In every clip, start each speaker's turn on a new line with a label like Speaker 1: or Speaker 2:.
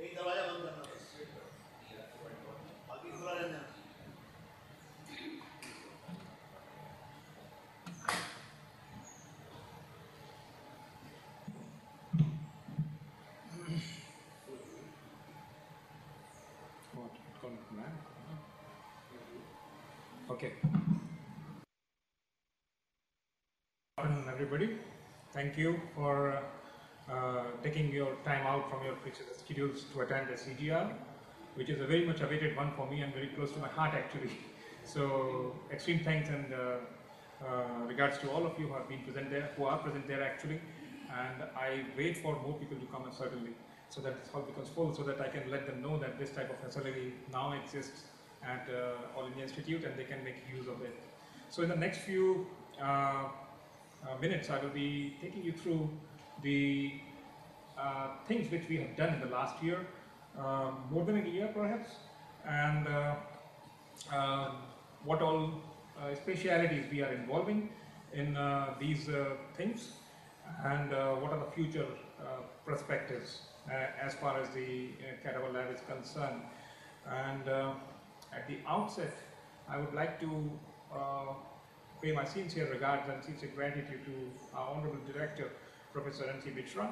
Speaker 1: एक दरवाजा बंद करना बस बाकी खुला रहना
Speaker 2: What? Call it man? Okay. Morning, everybody. Thank you for uh, taking your time out from your schedules to attend the CGR, which is a very much awaited one for me and very close to my heart actually. So, extreme thanks and uh, uh, regards to all of you who have been present there, who are present there actually. And I wait for more people to come and certainly, so that this hall becomes full, so that I can let them know that this type of facility now exists at uh, All India Institute and they can make use of it. So in the next few uh, uh, minutes, I will be taking you through the uh, things which we have done in the last year, uh, more than a year perhaps, and uh, uh, what all uh, specialities we are involving in these things, and what are the future perspectives as far as the Cadaver Lab is concerned. And at the outset, I would like to pay my sincere regards and sincere gratitude to our Honorable Director, Professor M.C. Mishra,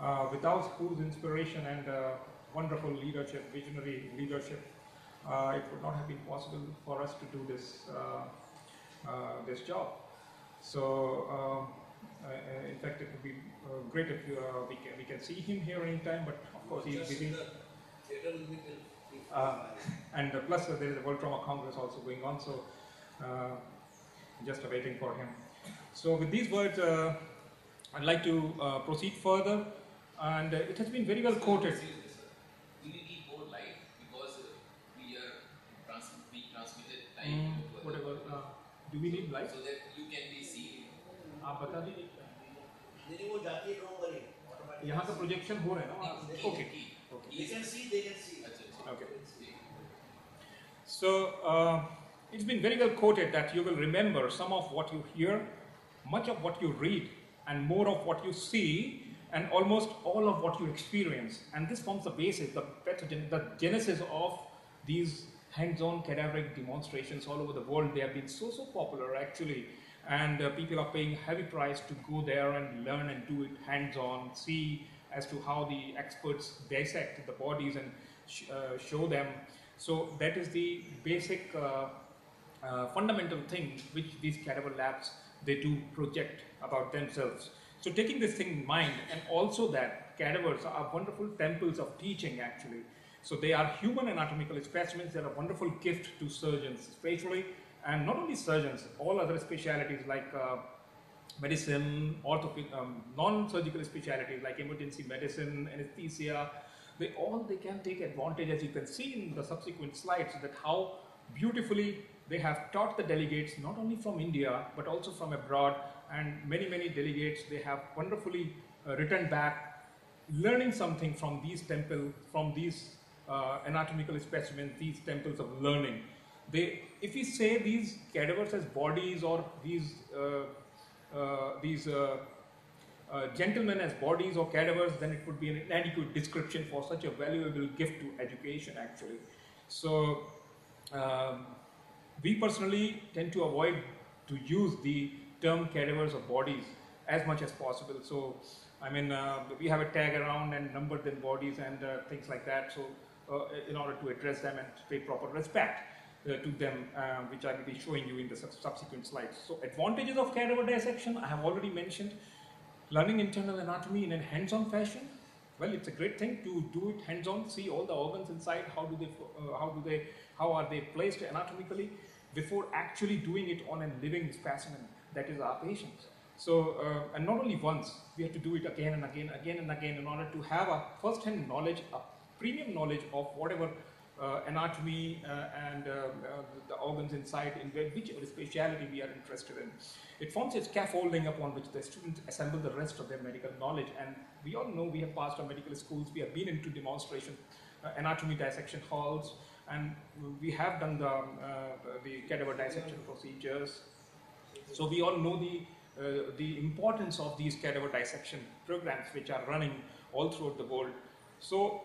Speaker 2: uh, without whose inspiration and uh, wonderful leadership, visionary leadership, uh, it would not have been possible for us to do this, uh, uh, this job. So, um, in fact, it would be uh, great if we, can, we can see him here anytime, but of course busy.
Speaker 1: be till
Speaker 2: Uh, and plus there is a World Trauma Congress also going on, so uh, just waiting for him. So with these words, uh, I'd like to uh, proceed further, and uh, it has been very well quoted.
Speaker 3: Excuse me, sir. Do we need more light because uh, we are trans being transmitted live
Speaker 2: Mm,
Speaker 3: to other
Speaker 2: whatever.
Speaker 3: people.
Speaker 2: Uh, do we need light?
Speaker 3: so that you can be seen.
Speaker 2: आप बता दीजिए
Speaker 1: नहीं नहीं, वो जाती है drone करी automatic.
Speaker 2: यहाँ का प्रोजेक्शन हो रहा है ना
Speaker 3: की-
Speaker 2: ओके
Speaker 3: की-
Speaker 2: okay
Speaker 1: they can see they can see
Speaker 3: अच्छा, अच्छा।
Speaker 2: Okay. it's been very well quoted that you will remember some of what you hear, much of what you read, and more of what you see, and almost all of what you experience. And this forms the basis, the, the genesis of these hands-on cadaveric demonstrations all over the world. They have been so, so popular actually. And uh, people are paying heavy price to go there and learn and do it hands-on, see as to how the experts dissect the bodies and sh- uh, show them. So that is the basic uh, uh, fundamental thing which these cadaver labs they do project about themselves. So taking this thing in mind, and also that cadavers are wonderful temples of teaching actually. So they are human anatomical specimens. They are a wonderful gift to surgeons, especially, and not only surgeons, all other specialities like uh, medicine, orthopedic, um, non-surgical specialties like emergency medicine, anesthesia, they all they can take advantage as you can see in the subsequent slides that how beautifully they have taught the delegates not only from India but also from abroad and many many delegates they have wonderfully uh, returned back learning something from these temples, from these uh, anatomical specimens these temples of learning they if we say these cadavers as bodies or these uh, uh, these uh, uh, gentlemen as bodies or cadavers, then it would be an inadequate description for such a valuable gift to education, actually. So, um, we personally tend to avoid to use the term cadavers of bodies as much as possible. So, I mean, uh, we have a tag around and number them bodies and uh, things like that. So, uh, in order to address them and pay proper respect uh, to them, uh, which I will be showing you in the sub- subsequent slides. So, advantages of cadaver dissection, I have already mentioned. Learning internal anatomy in a hands-on fashion. Well, it's a great thing to do it hands-on. See all the organs inside. How do they? Uh, how do they? How are they placed anatomically before actually doing it on a living this specimen that is our patient. So, uh, and not only once, we have to do it again and again, again and again in order to have a first-hand knowledge, a premium knowledge of whatever uh, anatomy uh, and uh, uh, the organs inside in which speciality we are interested in. It forms a scaffolding upon which the students assemble the rest of their medical knowledge. And we all know we have passed our medical schools, we have been into demonstration, uh, anatomy dissection halls, and we have done the, um, uh, the cadaver dissection procedures. So we all know the uh, the importance of these cadaver dissection programs which are running all throughout the world. So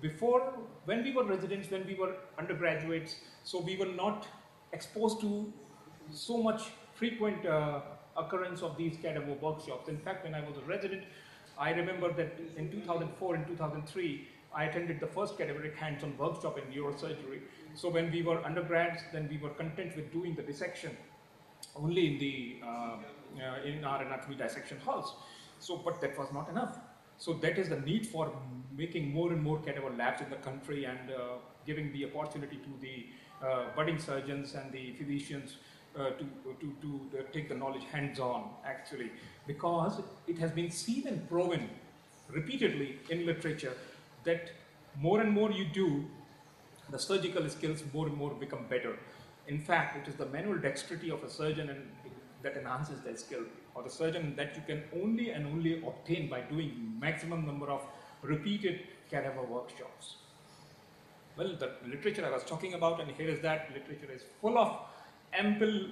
Speaker 2: before, when we were residents, when we were undergraduates, so we were not exposed to so much frequent uh, occurrence of these cadaver workshops. In fact, when I was a resident, I remember that in 2004 and 2003, I attended the first cadaveric hands-on workshop in neurosurgery. So when we were undergrads, then we were content with doing the dissection only in the uh, uh, in our anatomy dissection halls. So, but that was not enough. So that is the need for making more and more cadaver labs in the country and uh, giving the opportunity to the uh, budding surgeons and the physicians uh, to, to, to take the knowledge hands-on actually because it has been seen and proven repeatedly in literature that more and more you do the surgical skills more and more become better. In fact it is the manual dexterity of a surgeon and that enhances their skill or the surgeon that you can only and only obtain by doing maximum number of repeated cadaver workshops. Well, the literature I was talking about, and here is that literature is full of ample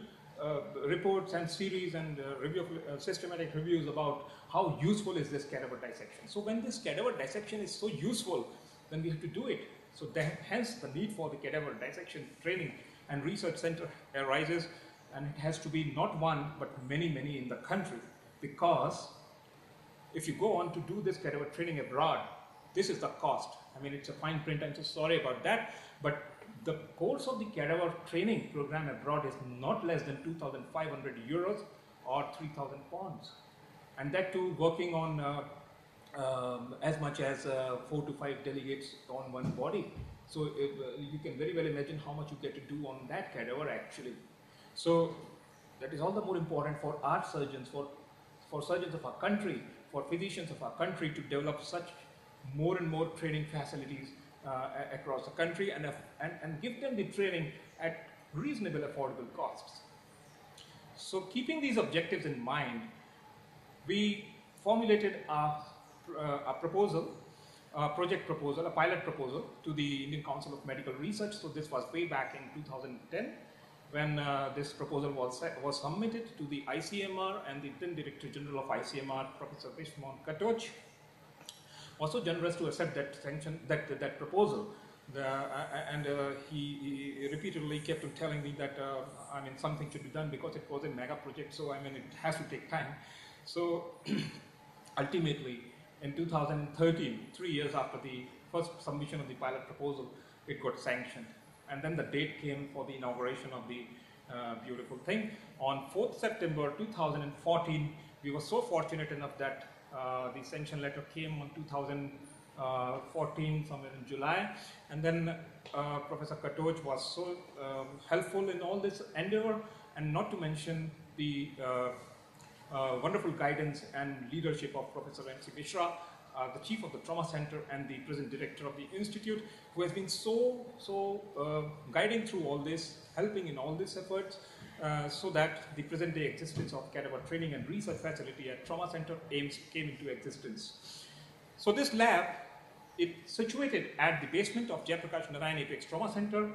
Speaker 2: reports and series and uh, review of, uh, systematic reviews about how useful is this cadaver dissection. So when this cadaver dissection is so useful, then we have to do it. So hence the need for the cadaver dissection training and research center arises, and it has to be not one but many, many in the country because if you go on to do this cadaver training abroad, this is the cost. I mean, it's a fine print. I'm so sorry about that. But the course of the cadaver training program abroad is not less than 2,500 euros or 3,000 pounds. And that too, working on uh, um, as much as uh, four to five delegates on one body. So if, uh, you can very well imagine how much you get to do on that cadaver actually. So that is all the more important for our surgeons, for, for surgeons of our country, for physicians of our country to develop such more and more training facilities across the country and, and, and give them the training at reasonable affordable costs. So keeping these objectives in mind, we formulated a, uh, a proposal, a project proposal, a pilot proposal to the Indian Council of Medical Research. So this was way back in 2010 when uh, this proposal was, was submitted to the ICMR and the then Director General of ICMR, Professor Vishwa Mohan Katoch, was so generous to accept that sanction, that, that proposal. The, uh, and uh, he, he repeatedly kept on telling me that uh, I mean something should be done because it was a mega project. So I mean it has to take time. So ultimately, in 2013, three years after the first submission of the pilot proposal, it got sanctioned. And then the date came for the inauguration of the uh, beautiful thing. On 4th September 2014, we were so fortunate enough that the sanction letter came on 2014, somewhere in July. And then uh, Professor Katoch was so um, helpful in all this endeavor, and not to mention the uh, uh, wonderful guidance and leadership of Professor M.C. Mishra, uh, the chief of the trauma center and the present director of the institute, who has been so so uh, guiding through all this, helping in all these efforts, uh, so that the present day existence of cadaver training and research facility at trauma center AIIMS came into existence. So this lab, it's situated at the basement of Jayaprakash Narayan Apex Trauma Center,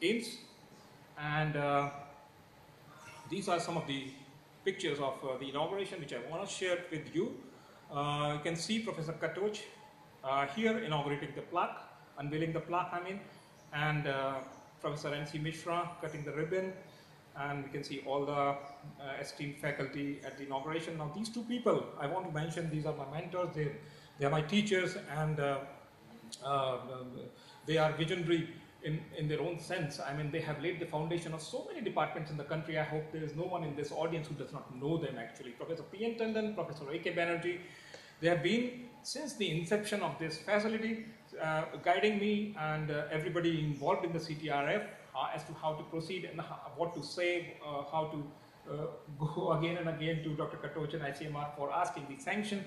Speaker 2: AIIMS, and uh, these are some of the pictures of uh, the inauguration which I want to share with you. Uh, you can see Professor Katoch uh, here inaugurating the plaque, unveiling the plaque, I mean, and Professor M.C. Mishra cutting the ribbon, and we can see all the uh, esteemed faculty at the inauguration. Now, these two people, I want to mention, these are my mentors, they, they are my teachers, and uh, uh, they are visionary in, in their own sense. I mean, they have laid the foundation of so many departments in the country. I hope there is no one in this audience who does not know them actually. Professor P. N. Tandon, Professor A.K. Banerjee, they have been, since the inception of this facility, guiding me and uh, everybody involved in the CTRF uh, as to how to proceed and what to say, uh, how to uh, go again and again to Dr. Katoch and ICMR for asking the sanction.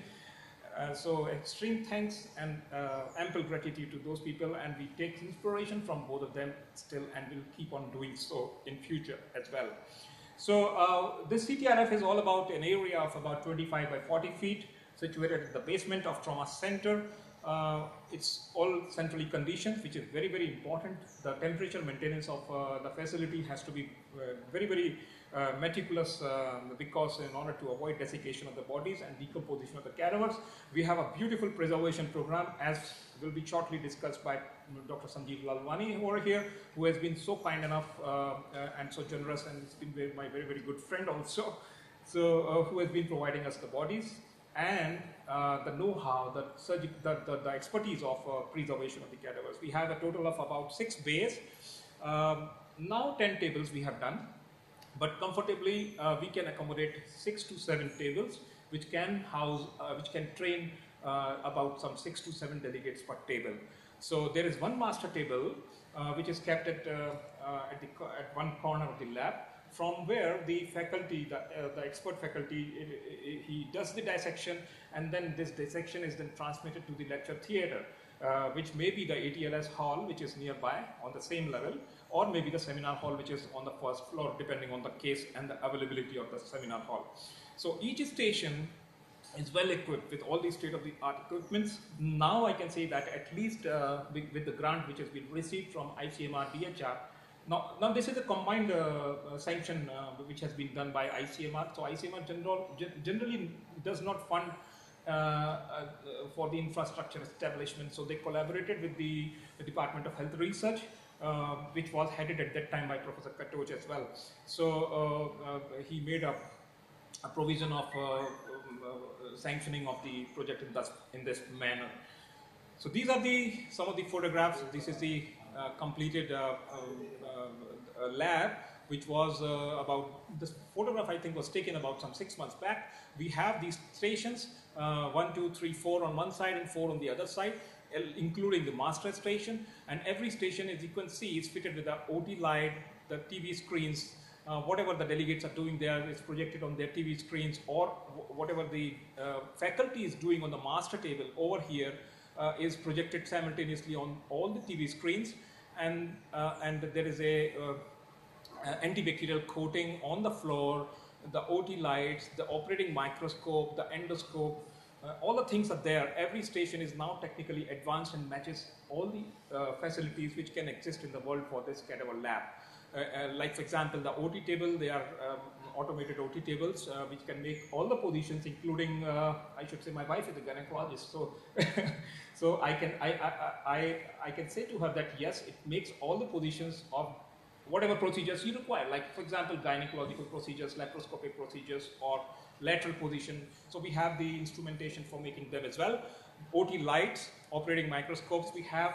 Speaker 2: Uh, so extreme thanks and uh, ample gratitude to those people and we take inspiration from both of them still and will keep on doing so in future as well. So uh, this CTRF is all about an area of about 25 by 40 feet situated at the basement of trauma center. Uh, it's all centrally conditioned, which is very, very important. The temperature maintenance of uh, the facility has to be uh, very, very uh, meticulous um, because in order to avoid desiccation of the bodies and decomposition of the cadavers, we have a beautiful preservation program as will be shortly discussed by Dr. Sanjeev Lalwani over here, who has been so kind enough uh, uh, and so generous and has been my very, very good friend also. So, uh, who has been providing us the bodies and uh, the know-how, the, the, the, the expertise of uh, preservation of the cadavers. We have a total of about six bays. Um, now 10 tables we have done, but comfortably uh, we can accommodate six to seven tables, which can house, uh, which can train uh, about some six to seven delegates per table. So there is one master table uh, which is kept at, at, the, at one corner of the lab from where the faculty, the, uh, the expert faculty, he does the dissection and then this dissection is then transmitted to the lecture theatre, uh, which may be the ATLS hall, which is nearby on the same level, or maybe the seminar hall, which is on the first floor, depending on the case and the availability of the seminar hall. So each station is well equipped with all these state of the art equipments. Now I can say that at least uh, with, with the grant which has been received from ICMR DHR, now, now this is a combined uh, uh, sanction uh, which has been done by ICMR. So ICMR general, gen- generally does not fund uh, uh, for the infrastructure establishment. So they collaborated with the, the Department of Health Research, uh, which was headed at that time by Professor Katoch as well. So he made a, a provision of um, sanctioning of the project in this, in this manner. So these are the some of the photographs. This is the completed uh, um, uh, uh, lab, which was uh, about this photograph. I think was taken about some six months back. We have these stations: uh, one, two, three, four on one side and four on the other side, including the master station. And every station, as you can see, is fitted with a OT light, the TV screens, uh, whatever the delegates are doing there is projected on their TV screens or whatever the uh, faculty is doing on the master table over here is projected simultaneously on all the TV screens and, uh, and there is a uh, uh, antibacterial coating on the floor, the OT lights, the operating microscope, the endoscope, uh, all the things are there. Every station is now technically advanced and matches all the uh, facilities which can exist in the world for this cadaver lab. Uh, uh, like for example, the OT table, they are um, automated OT tables uh, which can make all the positions, including uh, I should say my wife is a gynecologist, so so I can I, I, I, I can say to her that yes, it makes all the positions of whatever procedures you require, like for example, gynecological procedures, laparoscopic procedures, or lateral position. So we have the instrumentation for making them as well. OT lights, operating microscopes. We have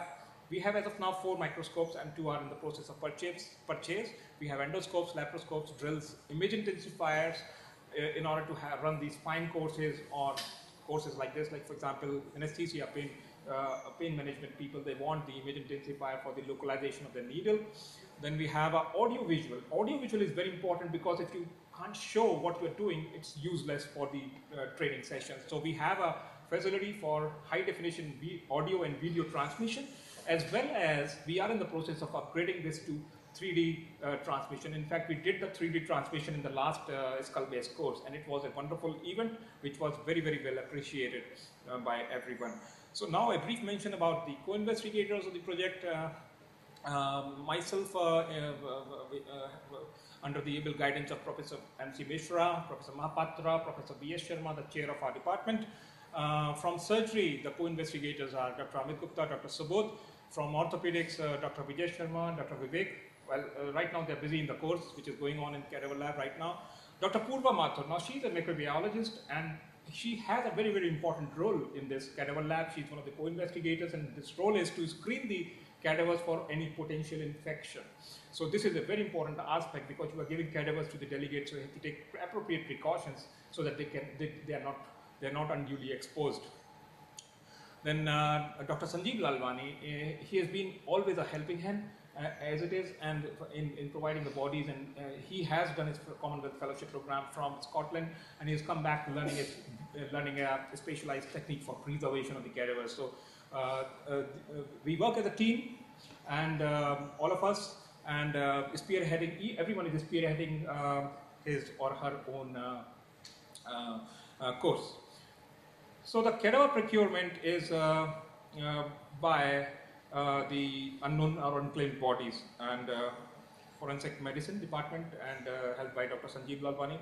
Speaker 2: we have as of now four microscopes, and two are in the process of purchase. Purchase. We have endoscopes, laparoscopes, drills, image intensifiers, uh, in order to have, run these fine courses or courses like this, like for example, anesthesia, pain, uh, pain management people, they want the image intensifier for the localization of the needle. Then we have a audio visual. Audio visual is very important because if you can't show what you're doing, it's useless for the uh, training sessions. So we have a facility for high definition audio and video transmission, as well as we are in the process of upgrading this to 3D uh, transmission. In fact, we did the 3D transmission in the last uh, skull-base course, and it was a wonderful event, which was very, very well appreciated uh, by everyone. So now a brief mention about the co-investigators of the project. Uh, um, myself, uh, uh, under the able guidance of Professor M.C. Mishra, Professor Mahapatra, Professor B.S. Sharma, the chair of our department. From surgery, the co-investigators are Dr. Amit Gupta, Dr. Subodh. From orthopedics, uh, Dr. Vijay Sharma, Dr. Vivek. Well, uh, right now they're busy in the course, which is going on in Cadaver Lab right now. Dr. Purva Mathur, now she's a microbiologist and she has a very, very important role in this cadaver lab. She's one of the co-investigators and this role is to screen the cadavers for any potential infection. So this is a very important aspect because you are giving cadavers to the delegates, so you have to take appropriate precautions so that they can they, they are not they are not unduly exposed. Then uh, Dr. Sanjeev Lalwani, uh, he has been always a helping hand uh, as it is, and in, in providing the bodies, and uh, he has done his Commonwealth Fellowship program from Scotland, and he has come back learning learning a specialized technique for preservation of the cadavers. So we work as a team, and um, all of us, and uh, spearheading. Everyone is spearheading uh, his or her own uh, course. So the cadaver procurement is uh, uh, by uh, the unknown or unclaimed bodies, and Forensic Medicine Department and held by Dr. Sanjeev Lalwani.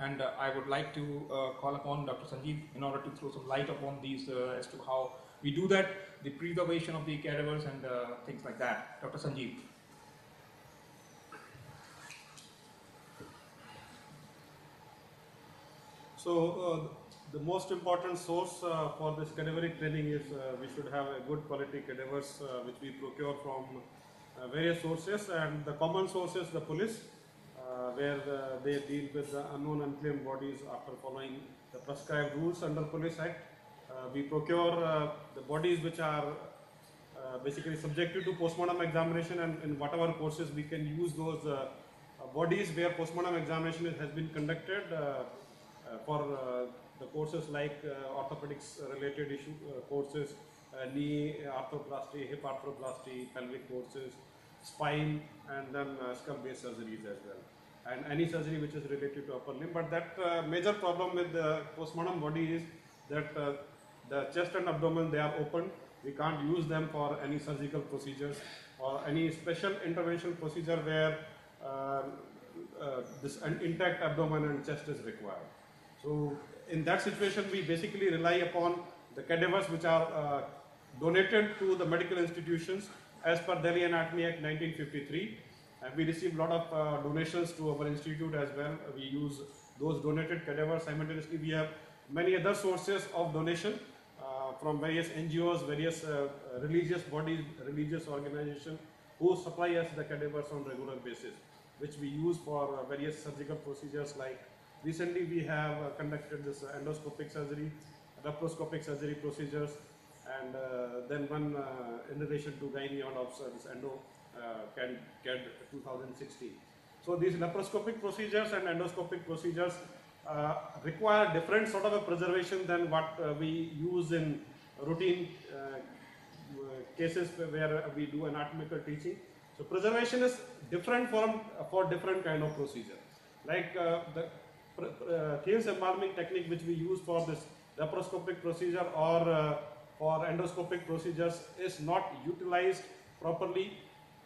Speaker 2: And uh, I would like to uh, call upon Dr. Sanjeev in order to throw some light upon these uh, as to how we do that, the preservation of the cadavers and things like that. Dr. Sanjeev.
Speaker 4: So the most important source uh, for this cadaveric training is uh, we should have a good quality cadavers uh, which we procure from uh, various sources and the common source is the police uh, where the, they deal with the unknown unclaimed bodies after following the prescribed rules under police act. Uh, we procure uh, the bodies which are uh, basically subjected to postmortem examination and in whatever courses we can use those uh, uh, bodies where postmortem examination has been conducted uh, uh, for uh, the courses like uh, orthopedics related issue uh, courses, uh, knee arthroplasty, hip arthroplasty, pelvic courses, spine, and then skull base surgeries as well. And any surgery which is related to upper limb. But that uh, major problem with the postmortem body is that uh, the chest and abdomen they are open. We can't use them for any surgical procedures or any special intervention procedure where uh, uh, this intact abdomen and chest is required. So in that situation, we basically rely upon the cadavers which are uh, donated to the medical institutions as per Delhi Anatomy Act 1953. And we receive a lot of uh, donations to our institute as well. We use those donated cadavers. Simultaneously, we have many other sources of donation uh, from various NGOs, various uh, religious bodies, religious organizations who supply us the cadavers on regular basis, which we use for uh, various surgical procedures like recently we have uh, conducted this endoscopic surgery, laparoscopic surgery procedures, and uh, then one uh, in relation to of uh, this endo CAD, CAD 2016. So these laparoscopic procedures and endoscopic procedures uh, require different sort of a preservation than what uh, we use in routine uh, cases where we do anatomical teaching. So preservation is different from for different kind of procedure. Like the pr- uh, embalming technique which we use for this laparoscopic procedure or uh, for endoscopic procedures is not utilized properly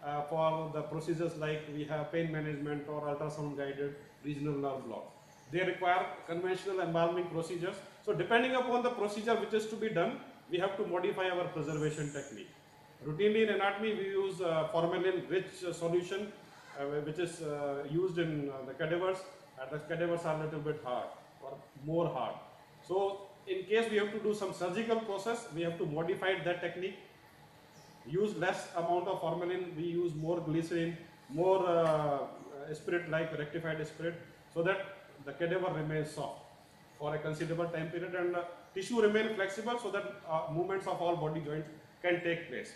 Speaker 4: uh, for the procedures like we have pain management or ultrasound guided regional nerve block. They require conventional embalming procedures. So depending upon the procedure which is to be done, we have to modify our preservation technique. Routinely in anatomy, we use uh, formalin-rich uh, solution, uh, which is uh, used in the cadavers. And the cadavers are a little bit hard or more hard. So in case we have to do some surgical process, we have to modify that technique use less amount of formalin, we use more glycerin, more uh, spirit like rectified spirit, so that the cadaver remains soft for a considerable time period and uh, tissue remain flexible so that uh, movements of all body joints can take place.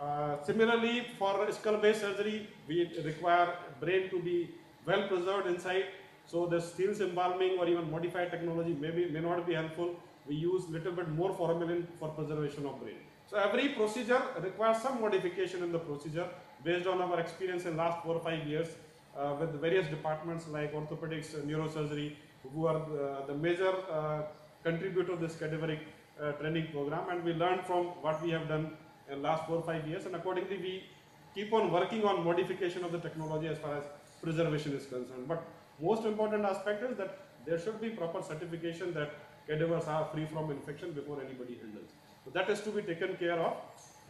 Speaker 4: Uh, similarly, for skull base surgery, we require brain to be well preserved inside. So the Thiel's embalming or even modified technology may, be, may not be helpful. We use little bit more formalin for preservation of brain. So every procedure requires some modification in the procedure based on our experience in last four or five years uh, with various departments like orthopedics, neurosurgery, who are uh, the major uh, contributor to this cadaveric uh, training program. And we learned from what we have done in last four or five years. And accordingly, we keep on working on modification of the technology as far as preservation is concerned. But most important aspect is that there should be proper certification that cadavers are free from infection before anybody handles. So that is to be taken care of.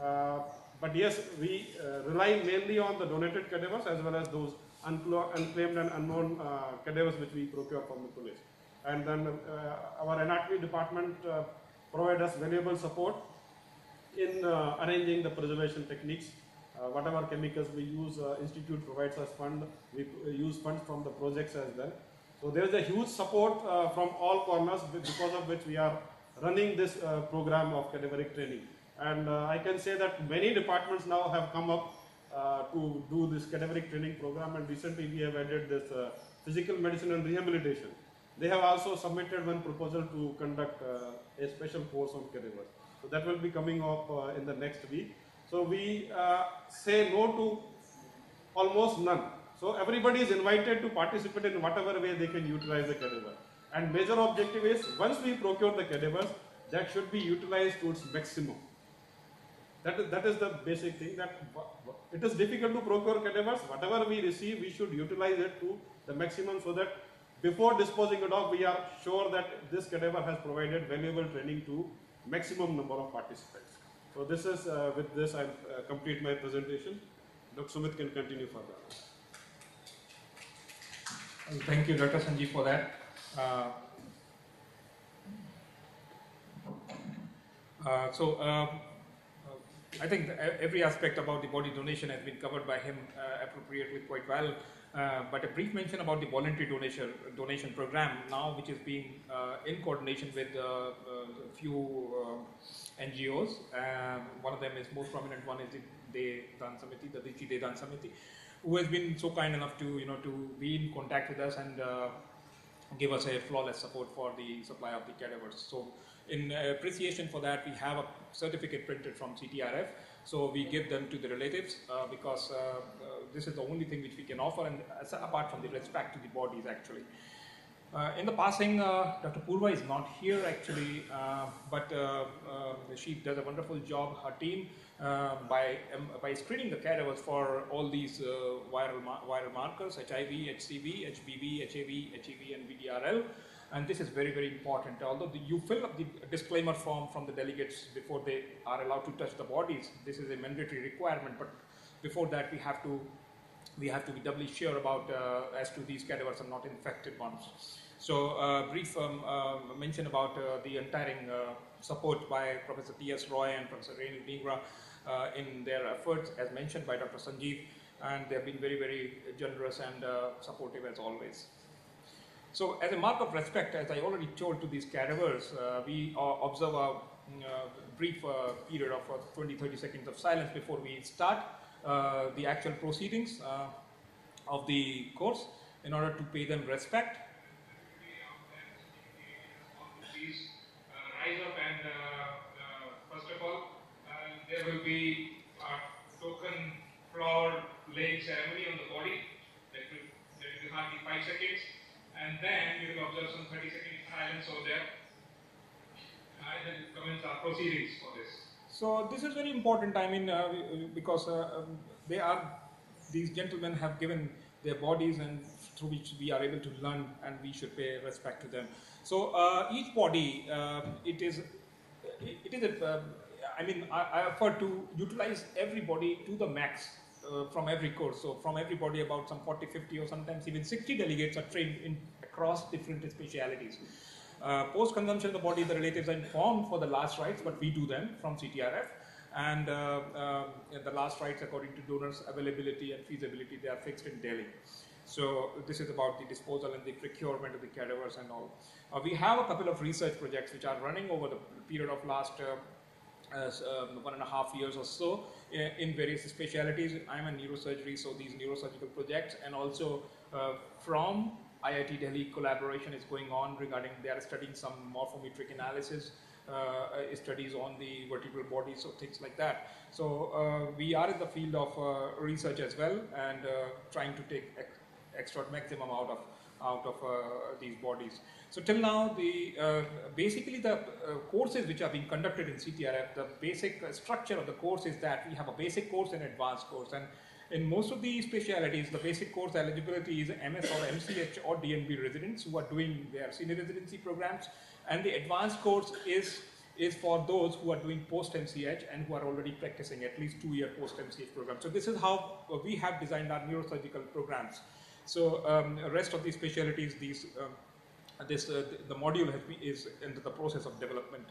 Speaker 4: Uh, but yes, we uh, rely mainly on the donated cadavers as well as those unclaimed and unknown uh, cadavers which we procure from the police. And then uh, our anatomy department uh, provide us valuable support in uh, arranging the preservation techniques. Uh, whatever chemicals we use, uh, institute provides us fund. We uh, use funds from the projects as well. So there is a huge support from all corners because of which we are running this program of cadaveric training. And I can say that many departments now have come up uh, to do this cadaveric training program and recently we have added this uh, physical medicine and rehabilitation. They have also submitted one proposal to conduct uh, a special course on cadavers. So that will be coming up in the next week. So we uh, say no to almost none. So everybody is invited to participate in whatever way they can utilize the cadaver. And major objective is once we procure the cadavers, that should be utilized to its maximum. that is, that is the basic thing that it is difficult to procure cadavers. Whatever we receive, we should utilize it to the maximum so that before disposing a dog, we are sure that this cadaver has provided valuable training to maximum number of participants. So this is, uh, with this I uh, complete my presentation. Dr. Sumit can continue further.
Speaker 2: Thank you, Dr. Sanjeev, for that. Uh, uh, so, um, uh, I think every aspect about the body donation has been covered by him uh, appropriately quite well. Uh, but a brief mention about the voluntary donation donation program now, which is being uh, in coordination with uh, uh, a few NGOs. One of them is most prominent one is the Deh Dan Samiti, the Dadhichi Deh Dan Samiti, who has been so kind enough to you know to be in contact with us and give us a flawless support for the supply of the cadavers. So, in appreciation for that, we have a certificate printed from CTRF. So we give them to the relatives uh, because uh, uh, this is the only thing which we can offer, and apart from the respect to the bodies, actually. Uh, in the passing, uh, Dr. Purva is not here actually, but she does a wonderful job. Her team by um, by screening the cadavers for all these viral ma- viral markers: HIV, HCV, HBV, HAV, HEV, and VDRL. And this is very very important. Although the, you fill up the disclaimer form from the delegates before they are allowed to touch the bodies, this is a mandatory requirement. But before that, we have to we have to be doubly sure about uh, as to these cadavers are not infected ones. So, uh, brief um, uh, mention about uh, the untiring uh, support by Professor T.S. Roy and Professor Renu Dhingra uh, in their efforts, as mentioned by Dr. Sanjeev, and they have been very, very generous and supportive as always. So, as a mark of respect, as I already told to these cadavers, uh, we uh, observe a mm, uh, brief uh, period of uh, 20 30 seconds of silence before we start uh, the actual proceedings of the course in order to pay them respect. Please rise up and first of all, there will be a token flower laying ceremony on the body that will, that will be hardly 5 seconds and then we will observe some 30 seconds silence over there and then commence our proceedings for this. So this is very important. I mean, uh, because uh, um, they are these gentlemen have given their bodies and through which we are able to learn, and we should pay respect to them. So uh, each body, um, it is it, is a, um, I mean, I, I offer to utilize everybody to the max uh, from every course. So from everybody, about some 40, 50, or sometimes even 60 delegates are trained in across different specialities. Uh, Post consumption of the body, the relatives are informed for the last rites, but we do them from CTRF. And uh, uh, the last rites, according to donors' availability and feasibility, they are fixed in Delhi. So this is about the disposal and the procurement of the cadavers and all. Uh, we have a couple of research projects which are running over the period of last uh, um, one and a half years or so in, in various specialities. I'm a neurosurgery, so these neurosurgical projects, and also uh, from IIT Delhi collaboration is going on regarding they are studying some morphometric analysis. Uh, uh, studies on the vertebral body, so things like that. So uh, we are in the field of uh, research as well, and uh, trying to take ex- extra maximum out of out of uh, these bodies. So till now, the uh, basically the uh, courses which are being conducted in CTRF, the basic structure of the course is that we have a basic course and advanced course, and in most of the specialities, the basic course eligibility is MS or MCH or DNB residents who are doing their senior residency programs, and the advanced course is is for those who are doing post MCH and who are already practicing at least two year post MCH program. So this is how we have designed our neurosurgical programs. So um, rest of these specialties, these um, this uh, the, module been, is in the process of development.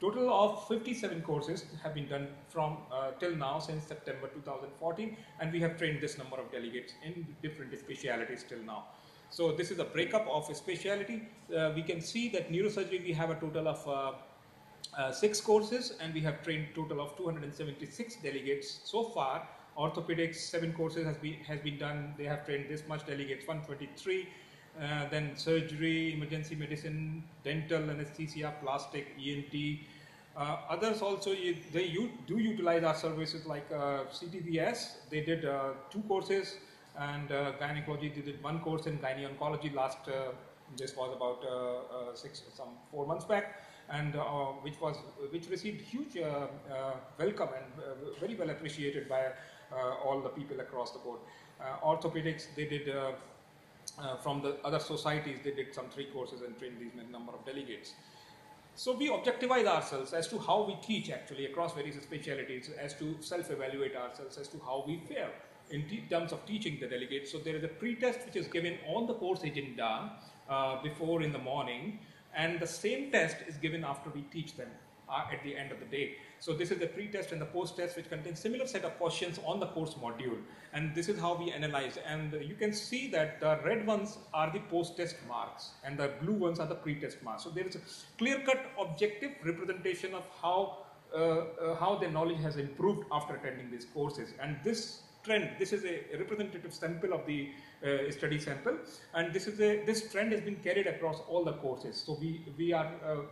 Speaker 2: Total of 57 courses have been done from uh, till now since September 2014, and we have trained this number of delegates in different specialities till now. So this is a breakup of a specialty. Uh, we can see that neurosurgery we have a total of uh, uh, six courses, and we have trained total of 276 delegates so far. Orthopedics, seven courses has been has been done. They have trained this much delegates, 123. Uh, then surgery, emergency medicine, dental anesthesia, plastic, ENT. Uh, others also you- they u- do utilize our services like uh, CTVS. They did uh, two courses, and uh, gynecology they did one course in gynae oncology last. Uh, this was about uh, six some four months back, and uh, which was which received huge uh, uh, welcome and very well appreciated by all the people across the board. Uh, orthopedics, they did. Uh, uh, from the other societies, they did some three courses and trained these number of delegates. So we objectivize ourselves as to how we teach actually across various specialities, as to self-evaluate ourselves as to how we fare in terms of teaching the delegates. So there is a pre-test which is given on the course agenda uh, before in the morning, and the same test is given after we teach them uh, at the end of the day. So this is the pre-test and the post-test which contains similar set of questions on the course module, and this is how we analyze. And you can see that the red ones are the post-test marks, and the blue ones are the pre-test marks. So there is a clear-cut, objective representation of how uh, uh, how their knowledge has improved after attending these courses, and this trend. This is a representative sample of the uh, study sample, and this is a this trend has been carried across all the courses. So we we are uh,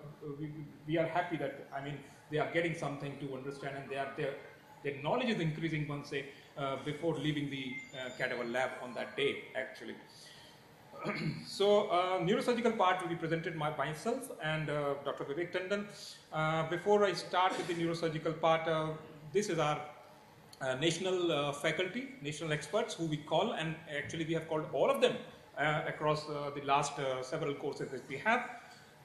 Speaker 2: we, we are happy that I mean they are getting something to understand, and they are their their knowledge is increasing once they uh, before leaving the uh, cadaver lab on that day actually. so uh, neurosurgical part will be presented by myself and uh, Dr. Vivek Tandon. Uh, before I start with the neurosurgical part, uh, this is our uh, national faculty, national experts who we call, and actually we have called all of them across the last several courses that we have.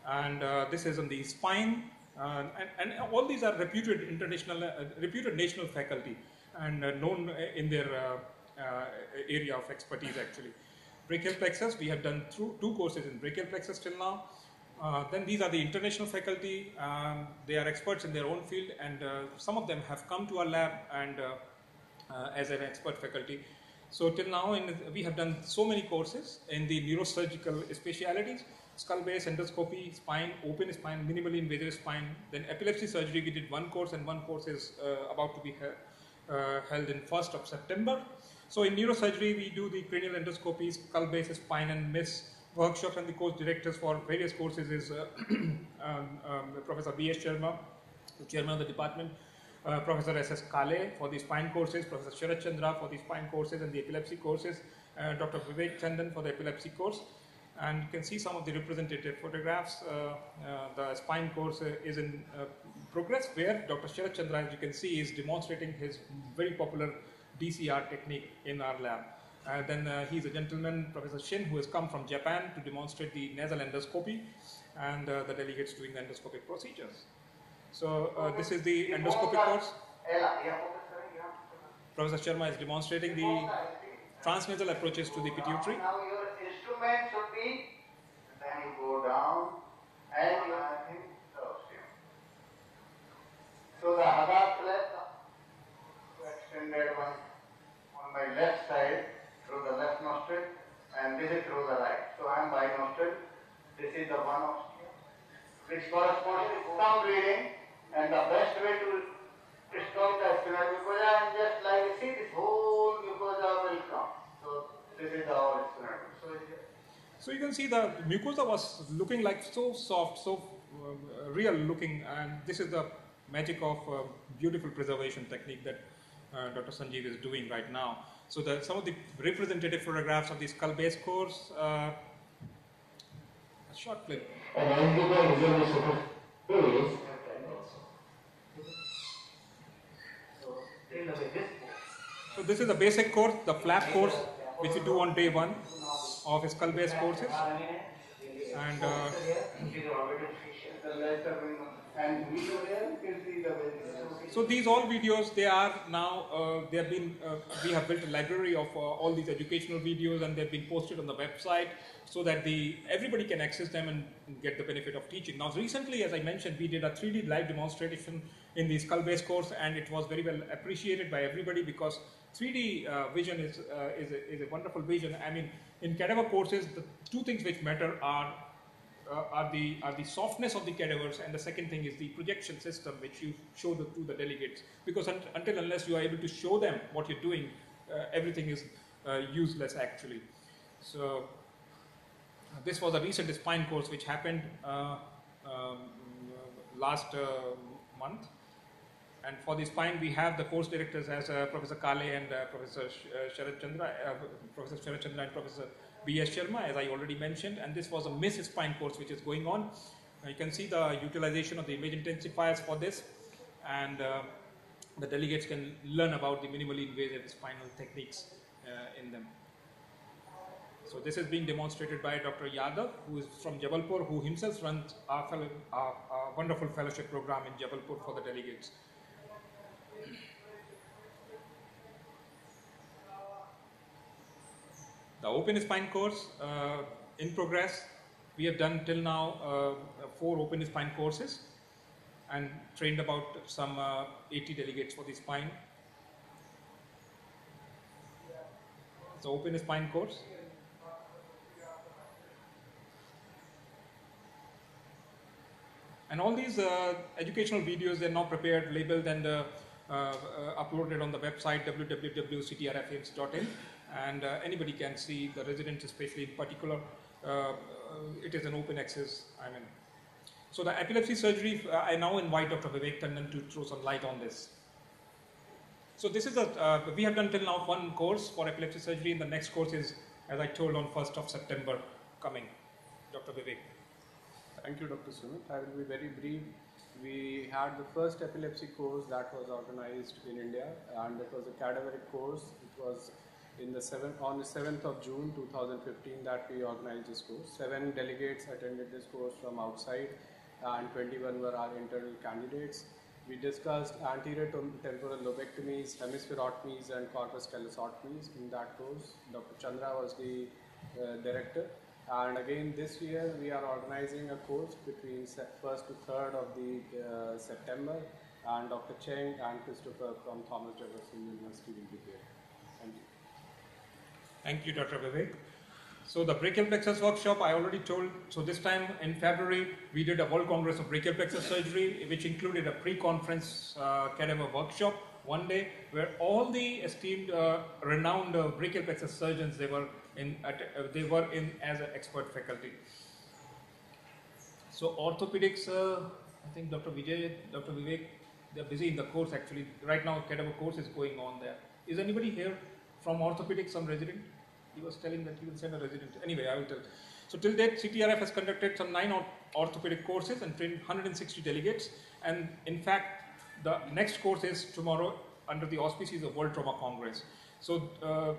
Speaker 2: And this is on the spine, and, and all these are reputed international, uh, reputed national faculty, and uh, known in their uh, uh, area of expertise actually. Brachial plexus, we have done through two courses in brachial plexus till now. Uh, then these are the international faculty. Um, they are experts in their own field, and uh, some of them have come to our lab and uh, uh, as an expert faculty. So till now, in, we have done so many courses in the neurosurgical specialities: skull base, endoscopy, spine, open spine, minimally invasive spine. Then epilepsy surgery, we did one course, and one course is uh, about to be he- uh, held in 1st of September. So in neurosurgery, we do the cranial endoscopy, skull base, spine, and MIS workshops, and the course directors for various courses is uh, um, um, Professor B.S. Sharma, the chairman of the department, uh, Professor S.S. Kale for the spine courses, Professor Sharat Chandra for the spine courses and the epilepsy courses, uh, Dr. Vivek Tandon for the epilepsy course. And you can see some of the representative photographs. Uh, uh, the spine course uh, is in uh, progress, where Dr. Sharat Chandra, as you can see, is demonstrating his very popular DCR technique in our lab. Uh, then uh, he's a gentleman, Professor Shin, who has come from Japan to demonstrate the nasal endoscopy and the delegates doing the endoscopic procedures. So this is the endoscopic course. Professor Sharma is demonstrating the transnasal approaches to the pituitary.
Speaker 5: Now should be, then you go down and you him ostium. So the other flap extended one on my left side through the left nostril and this is through the right. So I am binostril. This is the one nostril which corresponds to thumb reading and the best way to stop the spinal mucosa and just like you see this whole mucosa will come. So this is our spinal. So it-
Speaker 2: So you can see the mucosa was looking like so soft, so uh, real looking, and this is the magic of uh, beautiful preservation technique that uh, Dr. Sanjeev is doing right now. So the, some of the representative photographs of the skull base course, uh, a short clip. So this is the basic course, the flap course, which we do on day one of skull base courses. And uh. So these all videos, they are now, uh, they have been, uh, we have built a library of uh, all these educational videos and they've been posted on the website so that the everybody can access them and get the benefit of teaching. Now recently, as I mentioned, we did a 3D live demonstration in the skull base course and it was very well appreciated by everybody because 3D uh, vision is, uh, is, a, is a wonderful vision. I mean, in cadaver courses, the two things which matter are uh, are the are the softness of the cadavers, and the second thing is the projection system which you show the, to the delegates. Because un- until unless you are able to show them what you're doing, uh, everything is uh, useless actually. So uh, this was a recent spine course which happened uh, um, last uh, month. And for the spine, we have the course directors as uh, Professor Kale and uh, Professor Sh- uh, Chandra, uh, Professor Sharat Chandra and Professor B.S. Sharma, as I already mentioned. And this was a MIS Spine course which is going on. you can see the utilization of the image intensifiers for this, and uh, the delegates can learn about the minimally invasive spinal techniques uh, in them. So this is being demonstrated by Dr. Yadav, who is from Jabalpur, who himself runs our, fellow, our, our wonderful fellowship program in Jabalpur for the delegates. The open spine course uh, in progress. We have done till now uh, four open spine courses and trained about some uh, 80 delegates for the spine. The open spine course. And all these uh, educational videos, they're now prepared, labeled, and uh, uploaded on the website www.ctrfames.in. And uh, anybody can see the residents, especially in particular. Uh, uh, it is an open access. I mean, so the epilepsy surgery. Uh, I now invite Dr. Vivek Tandon to throw some light on this. So this is a uh, we have done till now one course for epilepsy surgery, and the next course is, as I told, on 1st of September coming. Dr. Vivek.
Speaker 6: Thank you, Dr. Sumit. I will be very brief. We had the first epilepsy course that was organized in India, and it was a cadaveric course. It was in the seventh on the 7th of June 2015 that we organized this course. Seven delegates attended this course from outside, and 21 were our internal candidates. We discussed anterior temporal lobectomies, hemispherotomies, and corpus callosotomies in that course. Dr. Chandra was the uh, director. And again, this year we are organizing a course between 1st to 3rd of the uh, September, and Dr. Cheng and Christopher from Thomas Jefferson University will be there. Thank you.
Speaker 2: Thank you, Dr. Vivek. So the brachial plexus workshop, I already told. So this time in February, we did a World Congress of Brachial Plexus Surgery, which included a pre-conference uh, cadaver workshop one day, where all the esteemed, uh, renowned uh, brachial plexus surgeons they were in, at, uh, they were in as an expert faculty. So orthopedics, uh, I think Dr. Vijay, Dr. Vivek, they're busy in the course actually. Right now, a cadaver course is going on there. Is anybody here from orthopedics, some resident? He was telling that he will send a resident. Anyway, I will tell. So till date, CTRF has conducted some nine orthopedic courses and trained 160 delegates. And in fact, the next course is tomorrow under the auspices of World Trauma Congress. So uh, uh, uh,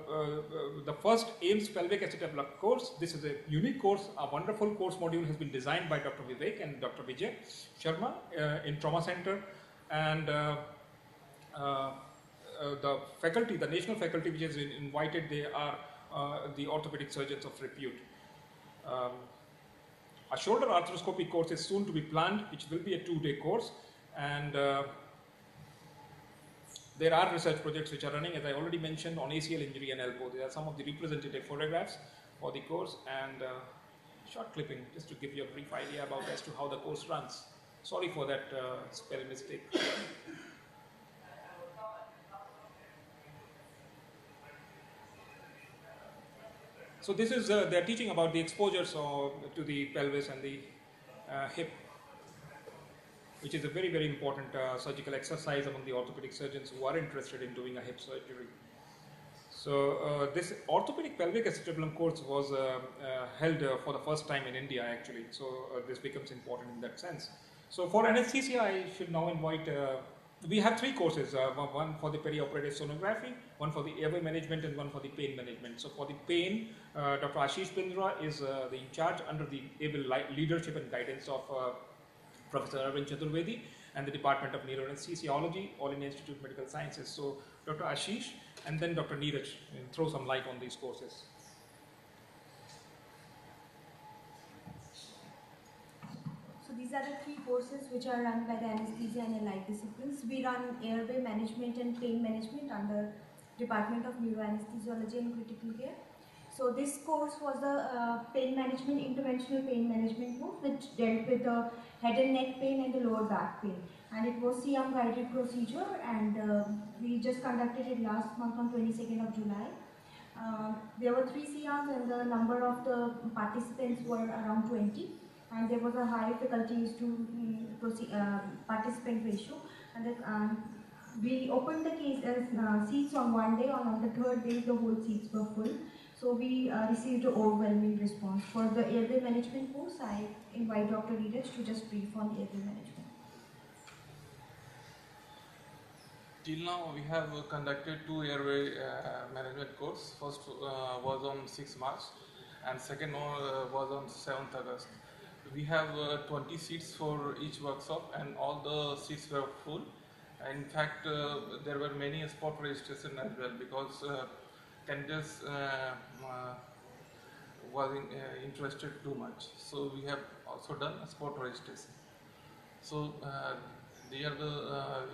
Speaker 2: the first AIIMS pelvic acetabulum course, this is a unique course, a wonderful course module has been designed by Dr. Vivek and Dr. Vijay Sharma uh, in Trauma Center. And the faculty, the national faculty which has been invited, they are uh, the orthopedic surgeons of repute. Um, a shoulder arthroscopy course is soon to be planned, which will be a two-day course, and uh, there are research projects which are running, as I already mentioned, on ACL injury and elbow. There are some of the representative photographs for the course and uh, short clipping, just to give you a brief idea about as to how the course runs. Sorry for that uh, spell mistake. So this is uh, they're teaching about the exposures of, to the pelvis and the uh, hip, which is a very very important uh, surgical exercise among the orthopedic surgeons who are interested in doing a hip surgery. So uh, this orthopedic pelvic acetabulum course was uh, uh, held uh, for the first time in India actually. So this becomes important in that sense. So for anesthesia, I should now invite. We have three courses: uh, one- for the perioperative sonography, one for the airway management, and one for the pain management. So for the pain, uh, Dr. Ashish Bindra is uh, the in charge under the able leadership and guidance of Professor Arvind Chaturvedi and the Department of Neuroanesthesiology, All India Institute of Medical Sciences. So Dr. Ashish and then Dr. Neeraj throw some light on these courses.
Speaker 7: So these are the three courses which are run by the anesthesia and allied disciplines. We run airway management and pain management under Department of Neuroanesthesiology and Critical Care. So this course was the uh, pain management, interventional pain management course which dealt with the head and neck pain and the lower back pain. And it was C-arm guided procedure and uh, we just conducted it last month on 22nd of July. Uh, there were three CRs and the number of the participants were around 20 and there was a high faculty to mm, uh, participant ratio and the, um, we opened the case, uh, seats on one day and on the third day the whole seats were full So we uh, received an overwhelming response. For the airway management course, I invite Dr. Neeraj to just brief on airway management.
Speaker 8: Till now, we have uh, conducted two airway uh, management course. First uh, was on 6 March, and second one uh, was on 7th August. We have uh, 20 seats for each workshop, and all the seats were full. In fact, there were many spot registration as well because candidates uh, uh, was in, uh, interested too much. So we have also done a spot registration. So they are the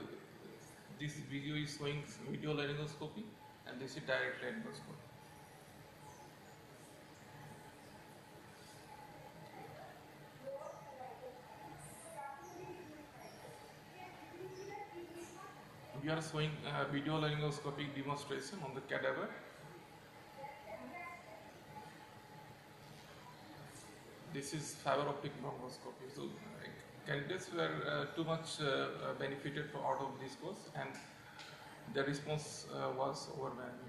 Speaker 8: this video is showing video laryngoscopy and this is direct laryngoscopy. We are showing uh, video laryngoscopic demonstration on the cadaver. This is fiber optic bronchoscopy. So candidates were uh, too much uh, uh, benefited out of this course and the response uh, was overwhelming.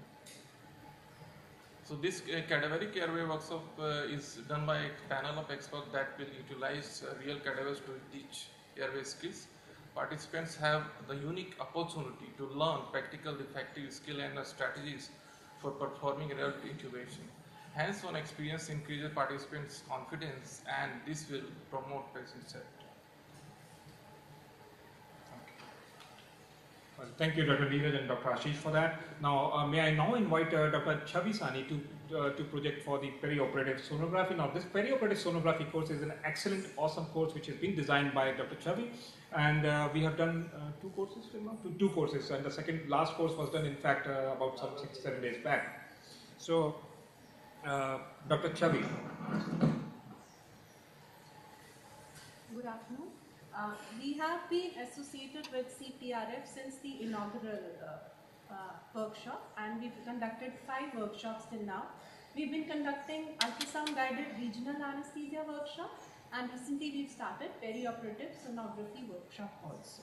Speaker 8: So this uh, cadaveric airway workshop uh, is done by a panel of experts that will utilize real cadavers to teach airway skills. Participants have the unique opportunity to learn practical effective skill and strategies for performing air intubation. Hands-on experience increases participants' confidence and this will promote patient safety.
Speaker 2: Thank you, Dr. Neeraj and Dr. Ashish for that. Now, uh, may I now invite uh, Dr. Chavi Sawhney to, uh, to project for the perioperative sonography. Now, this perioperative sonography course is an excellent, awesome course which has been designed by Dr. Chavi. And uh, we have done uh, two courses? Two, two courses. And the second, last course was done, in fact, uh, about some six, seven days back. So, uh, Dr. Chavi.
Speaker 9: Good afternoon. Uh, we have been associated with CTRF since the inaugural uh, uh, workshop and we've conducted five workshops till now. We've been conducting ultrasound guided regional anesthesia workshop and recently we've started perioperative sonography workshop also.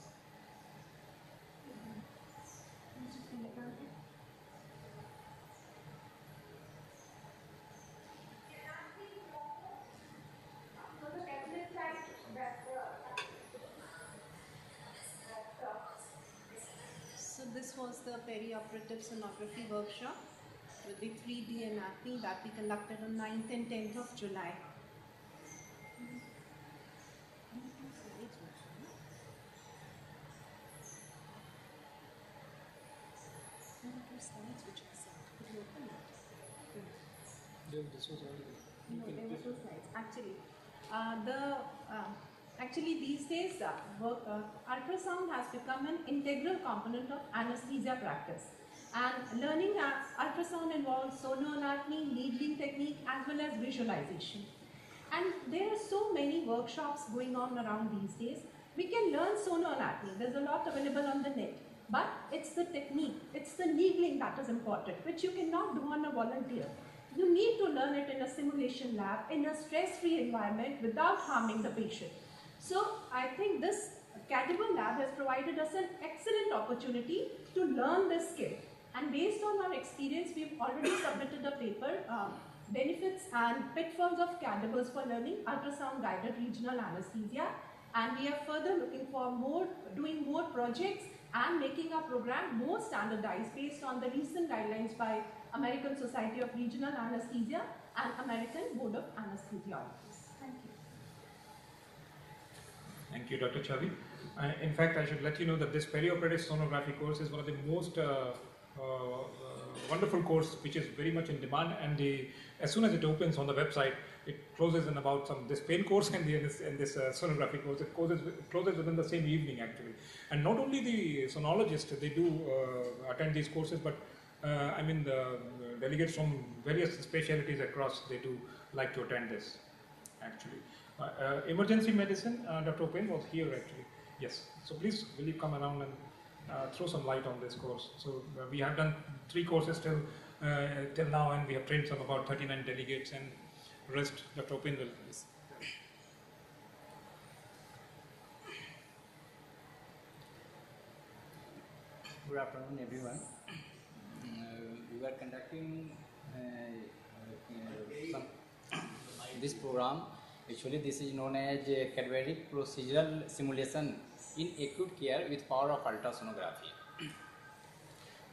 Speaker 9: So this was the perioperative sonography workshop with the 3D anatomy that we conducted on 9th and 10th of July. No, there were two slides. Actually, uh, the uh, actually these days uh, uh, ultrasound has become an integral component of anesthesia practice. And learning ultrasound involves sonoanatomy, needling technique, as well as visualization. And there are so many workshops going on around these days. We can learn sonoanatomy. There's a lot available on the net. But it's the technique, it's the needling that is important, which you cannot do on a volunteer. You need to learn it in a simulation lab, in a stress-free environment without harming the patient. So I think this Cadaver Lab has provided us an excellent opportunity to learn this skill. And based on our experience, we've already submitted a paper, um, Benefits and Pitfalls of Cadavers for Learning Ultrasound Guided Regional Anesthesia. And we are further looking for more, doing more projects and making our program more standardized based on the recent guidelines by American Society of Regional Anesthesia and American Board of Anesthesiologists. Thank you.
Speaker 2: Thank you, Dr. Chavi. Uh, in fact, I should let you know that this perioperative sonography course is one of the most uh, uh, uh, wonderful course which is very much in demand and the, as soon as it opens on the website, it closes in about some this pain course and, the, and this, and this uh, sonography course. It closes, closes within the same evening actually. And not only the sonologists, they do uh, attend these courses, but uh, I mean the delegates from various specialties across, they do like to attend this actually. Uh, uh, emergency medicine, uh, Dr. Open was here actually. Yes. So please, will you come around and uh, throw some light on this course? So uh, we have done three courses till uh, till now, and we have trained some about 39 delegates, and rest Dr. Open will. Please.
Speaker 10: Good afternoon, everyone. Uh, we were conducting uh, uh, some, this program. Actually, this is known as cadaveric procedural simulation in acute care with power of ultrasonography.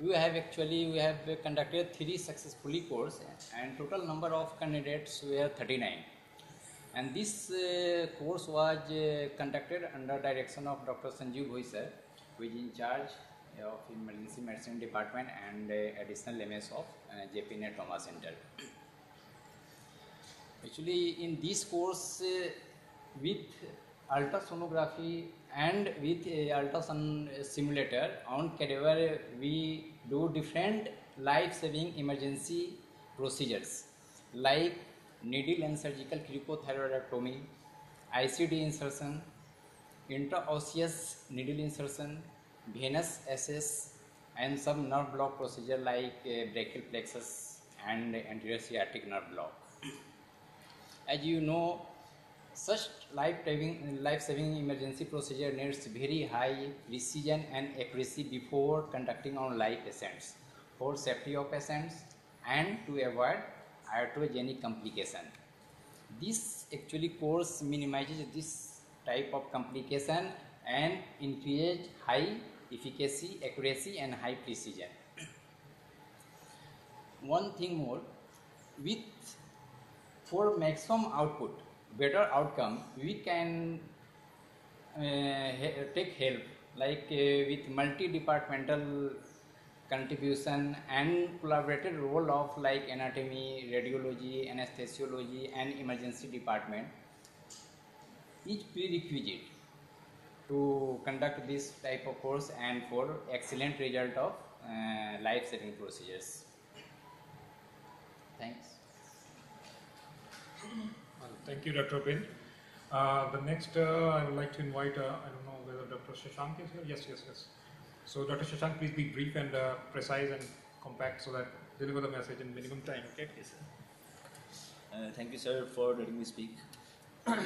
Speaker 10: we have actually we have conducted three successfully course and total number of candidates were 39 and this uh, course was uh, conducted under direction of dr sanjeev bhoi sir who is in charge of emergency medicine department and uh, additional ms of uh, jp trauma center actually in this course uh, with ultrasonography and with uh, ultrasound simulator on cadaver we do different life-saving emergency procedures like needle and surgical cricothyroidectomy, ICD insertion, intraosseous needle insertion, venous SS and some nerve block procedure like uh, brachial plexus and anterior sciatic nerve block. As you know, such life-saving life-saving emergency procedure needs very high precision and accuracy before conducting on live patients for safety of patients and to avoid iatrogenic complication. This actually course minimizes this type of complication and increases high efficacy, accuracy and high precision. One thing more, with for maximum output, better outcome, we can uh, take help like uh, with multi-departmental contribution and collaborated role of like anatomy, radiology, anesthesiology and emergency department each prerequisite to conduct this type of course and for excellent result of uh, life-saving procedures. Thanks.
Speaker 2: Well, Thank you, Dr. Bin. Uh, the next, uh, I would like to invite, uh, I don't know whether Dr. Shashank is here. Yes, yes, yes. So, Dr. Shashank, please be brief and uh, precise and compact so that deliver the message in minimum time. Okay.
Speaker 11: Yes, sir. Uh, thank you, sir, for letting me speak.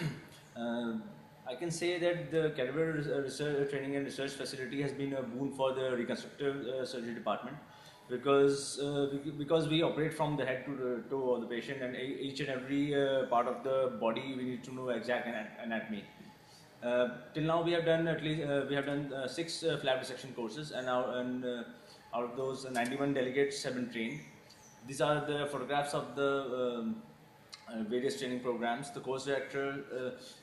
Speaker 11: Um I can say that the cadaver res- research, training and research facility has been a boon for the reconstructive uh, surgery department because uh, because we operate from the head to the toe of the patient and each and every uh, part of the body we need to know exact anatomy. Uh, till now, we have done at least uh, we have done uh, six uh, flap dissection courses, and, our, and uh, out of those, uh, 91 delegates have been trained. These are the photographs of the um, various training programs. The course director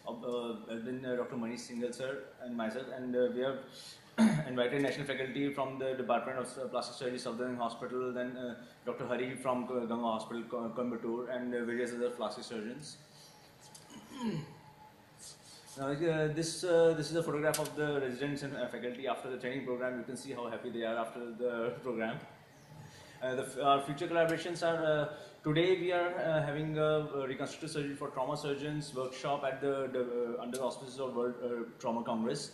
Speaker 11: of, has been Dr. Manish Singhal sir and myself, and we have invited national faculty from the Department of Plastic Surgery Southern Hospital, then uh, Dr. Hari from Ganga Hospital, Co- Coimbatore, and uh, various other plastic surgeons. Now, uh, this uh, this is a photograph of the residents and uh, faculty after the training program. You can see how happy they are after the program. Uh, the, our future collaborations are today we are having a, reconstructive surgery for trauma surgeons workshop at the, the under the auspices of World Trauma Congress.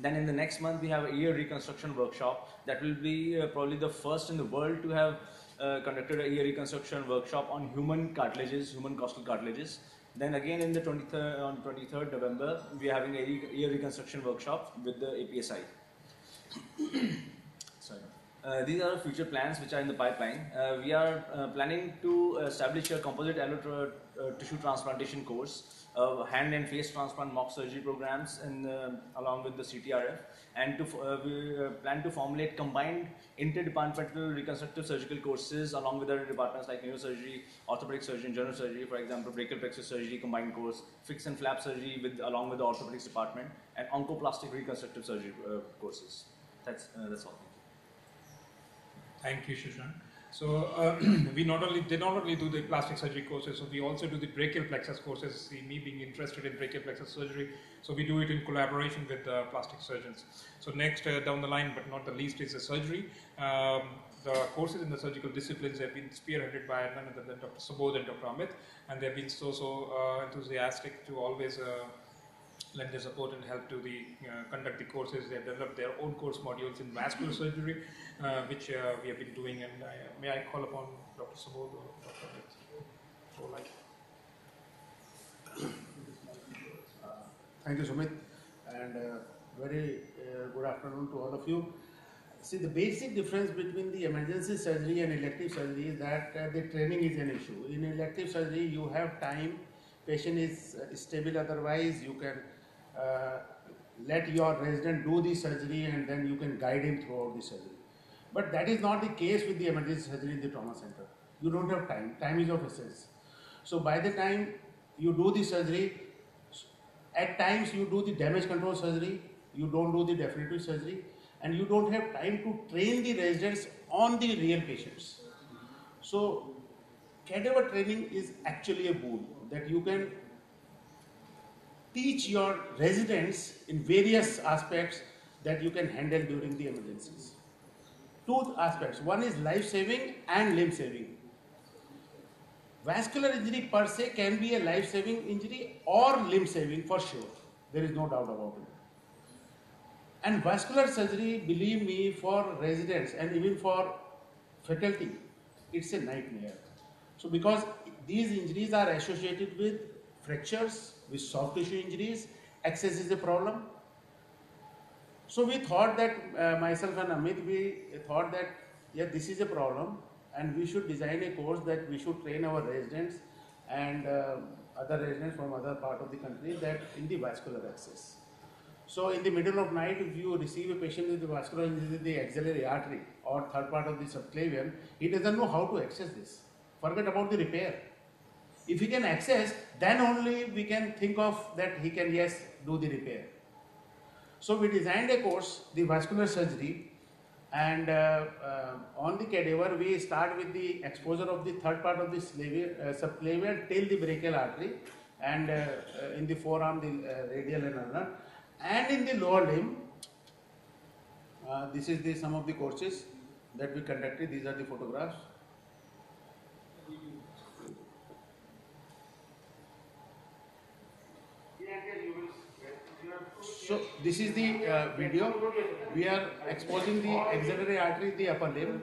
Speaker 11: Then in the next month we have a ear reconstruction workshop that will be uh, probably the first in the world to have uh, conducted a ear reconstruction workshop on human cartilages, human costal cartilages. Then again in the 23rd, on 23rd November we are having a ear reconstruction workshop with the APSI. Sorry. Uh, these are future plans which are in the pipeline. Uh, we are uh, planning to establish a composite allo uh, tissue transplantation course, uh, hand and face transplant mock surgery programs, and uh, along with the CTRF, and to uh, we uh, plan to formulate combined interdepartmental reconstructive surgical courses along with other departments like neurosurgery, orthopedic surgery, general surgery, for example, brachial plexus surgery combined course, fix and flap surgery with along with the orthopedics department, and oncoplastic reconstructive surgery uh, courses. That's uh, that's all.
Speaker 2: Thank you, Shashank. So uh, we not only they not only do the plastic surgery courses, so we also do the brachial plexus courses. See, me being interested in brachial plexus surgery, so we do it in collaboration with uh, plastic surgeons. So next uh, down the line, but not the least, is the surgery. Um, the courses in the surgical disciplines have been spearheaded by none other than Dr. Subodh and Dr. Amit, and they've been so so uh, enthusiastic to always. Lend their support and help to the uh, conduct the courses. They have developed their own course modules in vascular surgery, uh, which uh, we have been doing. And I, may I call upon Dr. Subodh or Dr. For like
Speaker 12: Thank you, Sumit, and very good afternoon to all of you. see the basic difference between the emergency surgery and elective surgery is that uh, the training is an issue. In elective surgery, you have time, patient is uh, stable, otherwise you can Uh, let your resident do the surgery and then you can guide him throughout the surgery. But that is not the case with the emergency surgery in the trauma center. You don't have time. Time is of essence. So by the time you do the surgery, at times you do the damage control surgery, you don't do the definitive surgery, and you don't have time to train the residents on the real patients. So cadaver training is actually a boon that you can teach your residents in various aspects that you can handle during the emergencies. Two aspects. One is life saving and limb saving. Vascular injury per se can be a life saving injury or limb saving for sure. There is no doubt about it. And vascular surgery, believe me, for residents and even for faculty, it's a nightmare. So, because these injuries are associated with fractures, with soft tissue injuries, access is a problem. So, we thought that uh, myself and Amit, we thought that yeah, this is a problem, and we should design a course that we should train our residents and uh, other residents from other part of the country that in the vascular access. So in the middle of night, if you receive a patient with the vascular injury in the axillary artery or third part of the subclavian, he doesn't know how to access this. Forget about the repair. If he can access, then only we can think of that he can yes do the repair. So we designed a course, the vascular surgery, and uh, uh, on the cadaver we start with the exposure of the third part of the slavia, uh, subclavian till the brachial artery, and uh, uh, in the forearm the uh, radial and ulnar. And in the lower limb this is the some of the courses that we conducted. These are the photographs so this is the uh, video we are exposing the axillary artery the upper limb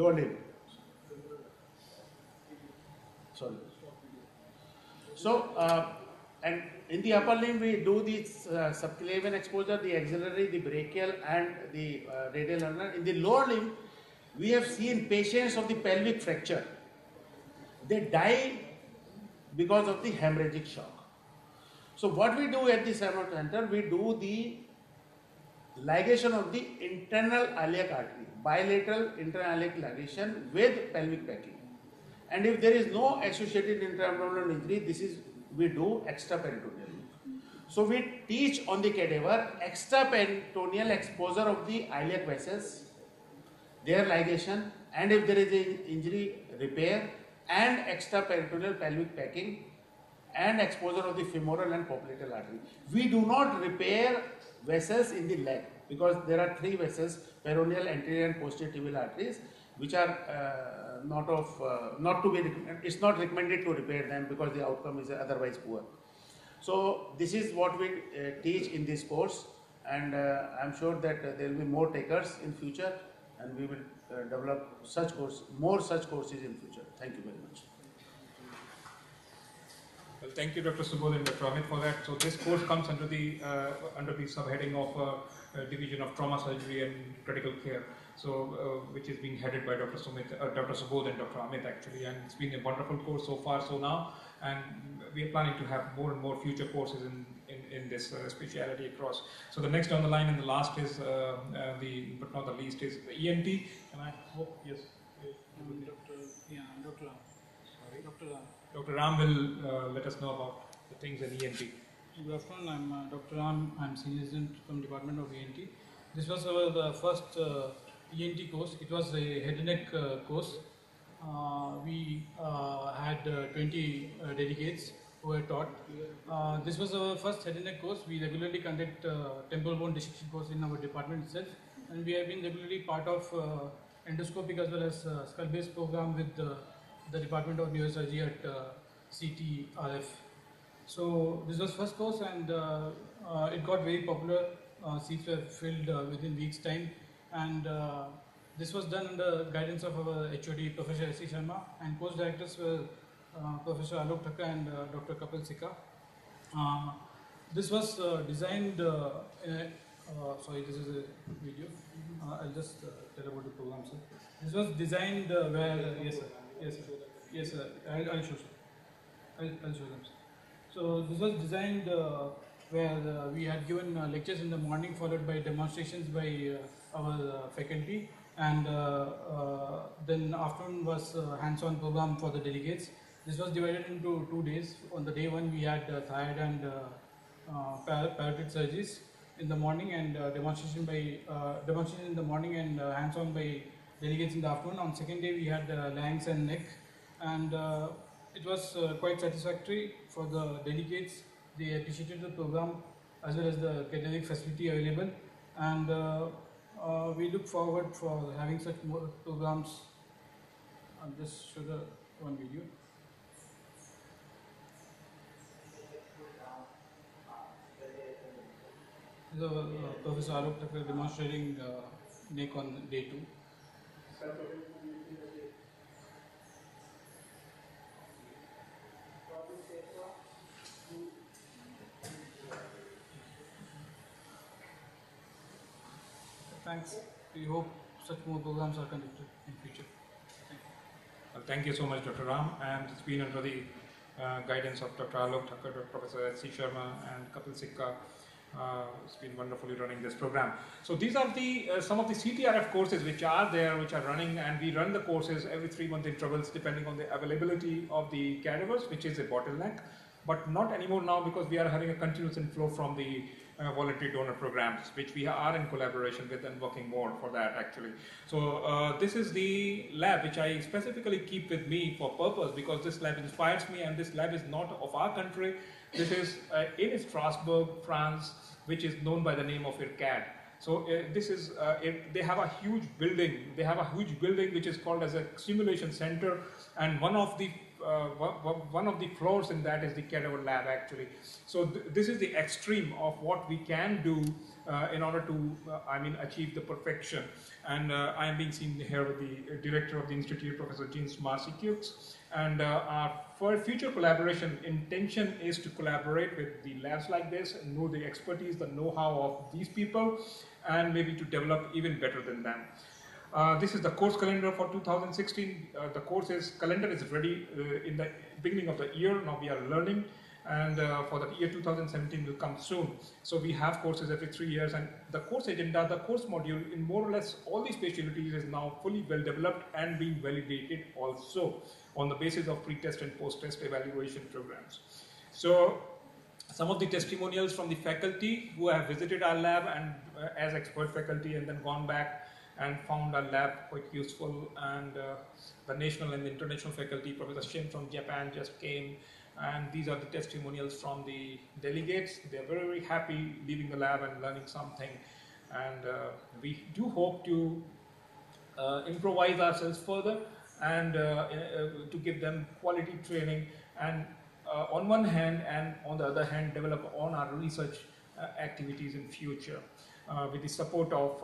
Speaker 12: lower limb sorry so, uh, and in the upper limb, we do the uh, subclavian exposure, the axillary, the brachial, and the uh, radial ulnar. In the lower limb, we have seen patients of the pelvic fracture. They die because of the hemorrhagic shock. So, what we do at the Cerner Center, we do the ligation of the internal iliac artery, bilateral internal iliac ligation with pelvic packing. And if there is no associated intra-abdominal injury, this is we do extraperitoneal. So we teach on the cadaver extraperitoneal exposure of the iliac vessels, their ligation, and if there is an injury, repair, and extraperitoneal pelvic packing, and exposure of the femoral and popliteal artery. We do not repair vessels in the leg because there are three vessels, peroneal, anterior, and posterior tibial arteries, which are uh, not of uh, not to be it's not recommended to repair them because the outcome is otherwise poor. So this is what we uh, teach in this course and uh, i'm sure that uh, there will be more takers in future and we will uh, develop such course more such courses in future. Thank you very much
Speaker 2: Well, thank you, Dr. Subodh and Dr. Amit, for that. So this course comes under the uh, under the subheading of uh, uh, Division of Trauma Surgery and Critical Care. So, uh, which is being headed by Dr. Sumit, uh, Dr. Subodh and Dr. Amit actually, and it's been a wonderful course so far. So now, and we are planning to have more and more future courses in in, in this uh, speciality across. So the next on the line and the last is the but not the least is the ENT. Can I? Oh, yes.
Speaker 13: Dr. Yeah, Dr. Dr. Ram.
Speaker 2: Dr. Ram will uh, let us know about the things in ENT.
Speaker 13: Good afternoon. I'm uh, Dr. Ram. I'm senior resident from Department of ENT. This was our the first uh, ENT course. It was a head and neck uh, course. Uh, we uh, had uh, 20 uh, delegates who were taught. Uh, this was our first head and neck course. We regularly conduct uh, temporal bone dissection course in our department itself, and we have been regularly part of uh, endoscopic as well as uh, skull-base program with uh, the Department of Neurosurgery at uh, CTRF. So this was first course, and uh, uh, it got very popular. Uh, seats were filled uh, within weeks' time, and uh, this was done under guidance of our HOD, Professor S. C. Sharma, and course directors were Professor Alok Thakar and Dr. Kapil Sikka. This was designed sorry, this is a video. I'll just tell about the program, sir. This was designed where, yes, sir, yes, yes, sir, I'll, I'll show. I'll, I'll show them. So this was designed uh, where uh, we had given uh, lectures in the morning followed by demonstrations by uh, our uh, faculty and uh, then afternoon was hands-on program for the delegates. This was divided into two days. On the day one we had thyroid and uh, par- parotid surgeries in the morning and demonstration by demonstration in the morning and hands-on by delegates in the afternoon. On second day we had uh, lungs and neck and uh, it was uh, quite satisfactory for the delegates. They appreciated the program as well as the academic facility available and uh, uh, we look forward for having such more programs. I'll just show the one video. Is uh, Professor Alok Thakar demonstrating neck on day two. Thanks. We hope such more programs are conducted in future. Thank you.
Speaker 2: Well, thank you so much, Dr. Ram, and it's been under the uh, guidance of Dr. Alok Thakar, Professor S. C. Sharma, and Kapil Sikka. Uh, it's been wonderfully running this program. So these are the uh, some of the CTRF courses which are there, which are running, and we run the courses every three month intervals depending on the availability of the cadavers, which is a bottleneck. But not anymore now because we are having a continuous inflow from the uh, voluntary donor programs, which we are in collaboration with and working more for that actually. So uh, this is the lab which I specifically keep with me for purpose because this lab inspires me and this lab is not of our country. This is uh, in Strasbourg, France, which is known by the name of IRCAD. So uh, this is, uh, they have a huge building. They have a huge building which is called as a simulation center, and one of the one one of the floors in that is the cadaver lab actually. So th- this is the extreme of what we can do uh, in order to, uh, I mean, achieve the perfection. And uh, I am being seen here with the uh, director of the institute, Professor Jacques Marescaux. And uh, our for future collaboration intention is to collaborate with the labs like this, know the expertise, the know-how of these people, and maybe to develop even better than them. Uh, this is the course calendar for 2016. Uh, the course is calendar is ready uh, in the beginning of the year. Now we are learning, and uh, for the year 2017 will come soon. So we have courses every three years, and the course agenda, the course module in more or less all these specialties is now fully well developed and being validated also on the basis of pre-test and post-test evaluation programs. So some of the testimonials from the faculty who have visited our lab and uh, as expert faculty and then gone back and found our lab quite useful. And uh, the national and the international faculty professor shin from japan just came. And these are the testimonials from the delegates. They are very very happy leaving the lab and learning something. And uh, we do hope to uh, improvise ourselves further and uh, uh, to give them quality training and uh, on one hand and on the other hand develop on our research activities in future with the support of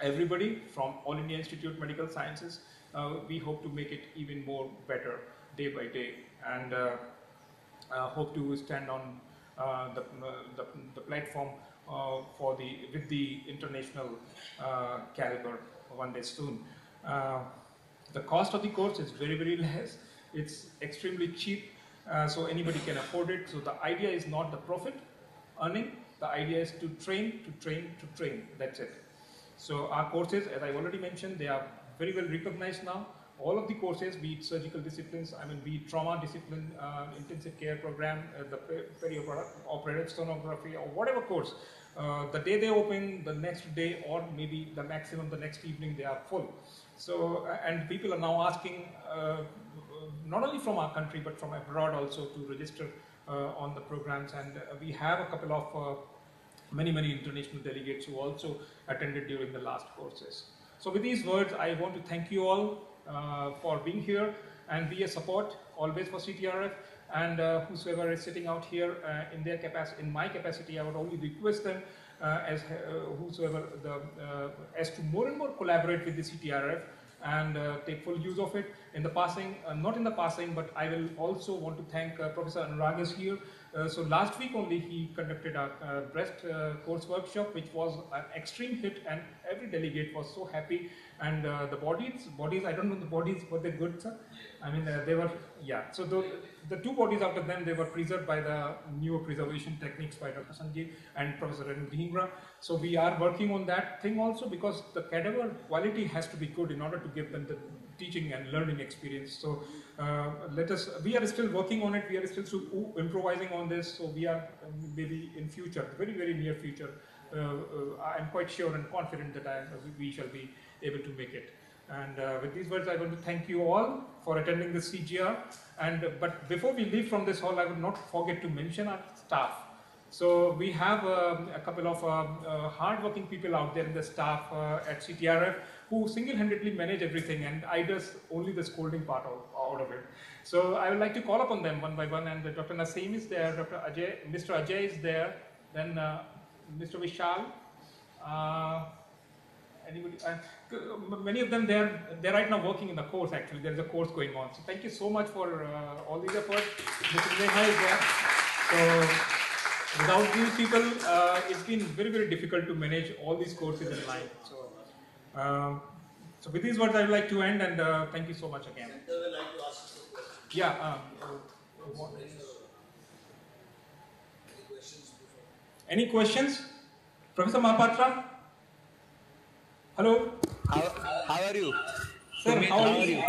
Speaker 2: everybody from All India Institute of Medical Sciences. Uh, we hope to make it even more better day by day and uh, uh, hope to stand on uh, the, the, the platform uh, for the with the international uh, caliber one day soon. Uh, the cost of the course is very very less. It's extremely cheap, uh, so anybody can afford it. So the idea is not the profit earning. The idea is to train, to train, to train. That's it. So our courses, as I already mentioned, they are very well recognized now. All of the courses, be it surgical disciplines, I mean, be it trauma discipline, uh, intensive care program, uh, the perioperative sonography, or whatever course, uh, the day they open, the next day, or maybe the maximum the next evening, they are full. So, uh, and people are now asking, uh, not only from our country, but from abroad also to register uh, on the programs. And we have a couple of uh, many, many international delegates who also attended during the last courses. So with these words, I want to thank you all uh, for being here and be a support always for CTRF and uh, whosoever is sitting out here uh, in their capacity, in my capacity, I would only request them uh, as uh, whosoever the, uh, as to more and more collaborate with the CTRF and take full use of it. In the passing, not in the passing, but I will also want to thank Professor Anurag is here, Uh, so last week only he conducted a uh, breast uh, course workshop, which was an extreme hit, and every delegate was so happy. And uh, the bodies, bodies, I don't know the bodies, were they good, sir? I mean, uh, they were, yeah. So the, the two bodies of them, they were preserved by the newer preservation techniques by Dr. Sanjeev and Professor Renu Dhingra. So we are working on that thing also because the cadaver quality has to be good in order to give them the teaching and learning experience. So uh, let us, we are still working on it. We are still improvising on this. So we are um, maybe in future, very, very near future, uh, uh, I'm quite sure and confident that I, we shall be able to make it. And uh, with these words, I want to thank you all for attending this CGR. And but before we leave from this hall, I would not forget to mention our staff. So we have um, a couple of um, uh, hardworking people out there in the staff uh, at CTRF who single-handedly manage everything, and I just only the scolding part out, out of it. So I would like to call upon them one by one. And uh, Dr. Naseem is there, Dr. Ajay, Mr. Ajay is there, then uh, Mr. Vishal. Uh, anybody? Uh, many of them they're they're right now working in the course. Actually, there is a course going on. So thank you so much for uh, all these efforts. Mr. Neha is there. So without these people, uh, it's been very very difficult to manage all these courses in line. So. Um, so with these words, I would like to end and uh, thank you so much again.
Speaker 1: Center will like to ask you a question.
Speaker 2: Yeah. Um, uh,
Speaker 1: questions
Speaker 2: any questions, Professor Mahapatra? Hello.
Speaker 14: How, how are you?
Speaker 2: Sir, how are you?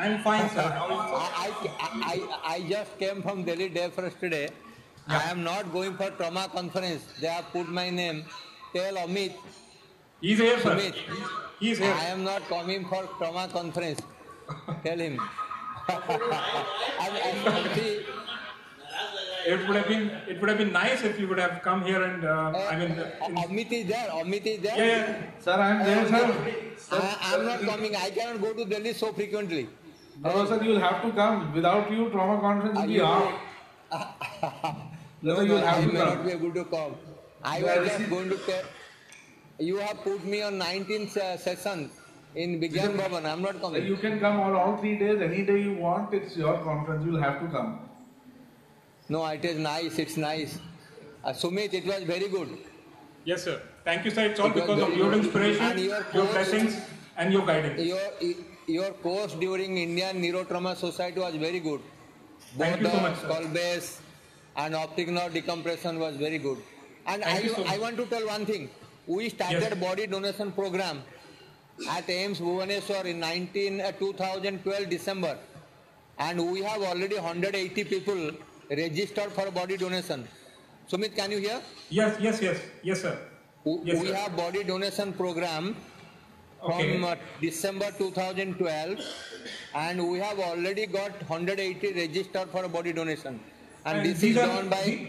Speaker 2: I'm fine, sir. How are you?
Speaker 14: I, I, I, just came from Delhi day first today. I am not going for trauma conference. They have put my name. Tell Amit.
Speaker 2: He's here, sir.
Speaker 14: Sumit.
Speaker 2: He's here.
Speaker 14: I am not coming for trauma conference. Tell him. I, I, see,
Speaker 2: It would have been it would have been nice if you would have come here and uh, I mean.
Speaker 14: uh, Amit is there. Amit is there.
Speaker 2: Yeah, yeah.
Speaker 8: Sir, I am there, sir.
Speaker 14: I, am not coming. I cannot go to Delhi so frequently.
Speaker 8: No, sir, you will have to come. Without you, trauma conference will be
Speaker 14: you-
Speaker 8: off.
Speaker 14: No,
Speaker 8: No, you will
Speaker 14: no,
Speaker 8: have
Speaker 14: I
Speaker 8: to
Speaker 14: may not be able to come. I
Speaker 8: You
Speaker 14: was just going to tell. You have put me on 19th se- session in Vigyan Bhavan. I'm not coming.
Speaker 8: You can come all, all three days, any day you want. It's your conference. You will have to come.
Speaker 14: No, it is nice. It's nice. Uh, Sumit, it was very good.
Speaker 2: Yes, sir. Thank you, sir. It's all
Speaker 14: It
Speaker 2: because of your inspiration,
Speaker 14: And your
Speaker 2: your blessings, and your guidance.
Speaker 14: Your your course during Indian Neurotrauma Society was very good.
Speaker 2: Thank
Speaker 14: Both
Speaker 2: you so much, sir.
Speaker 14: skull base and optic nerve decompression was very good. And
Speaker 2: Thank
Speaker 14: I,
Speaker 2: so
Speaker 14: I want to tell one thing. We started
Speaker 2: Yes.
Speaker 14: body donation program at AIIMS Bhubaneswar in 19, uh, 2012 December. And we have already 180 people registered for body donation. Sumit, can you hear?
Speaker 2: Yes, yes, yes, yes, sir.
Speaker 14: We
Speaker 2: Yes,
Speaker 14: we
Speaker 2: sir.
Speaker 14: have body donation program
Speaker 2: Okay.
Speaker 14: from uh, December 2012 and we have already got 180 registered for body donation and, this
Speaker 2: these
Speaker 14: is
Speaker 2: are
Speaker 14: done by
Speaker 2: the-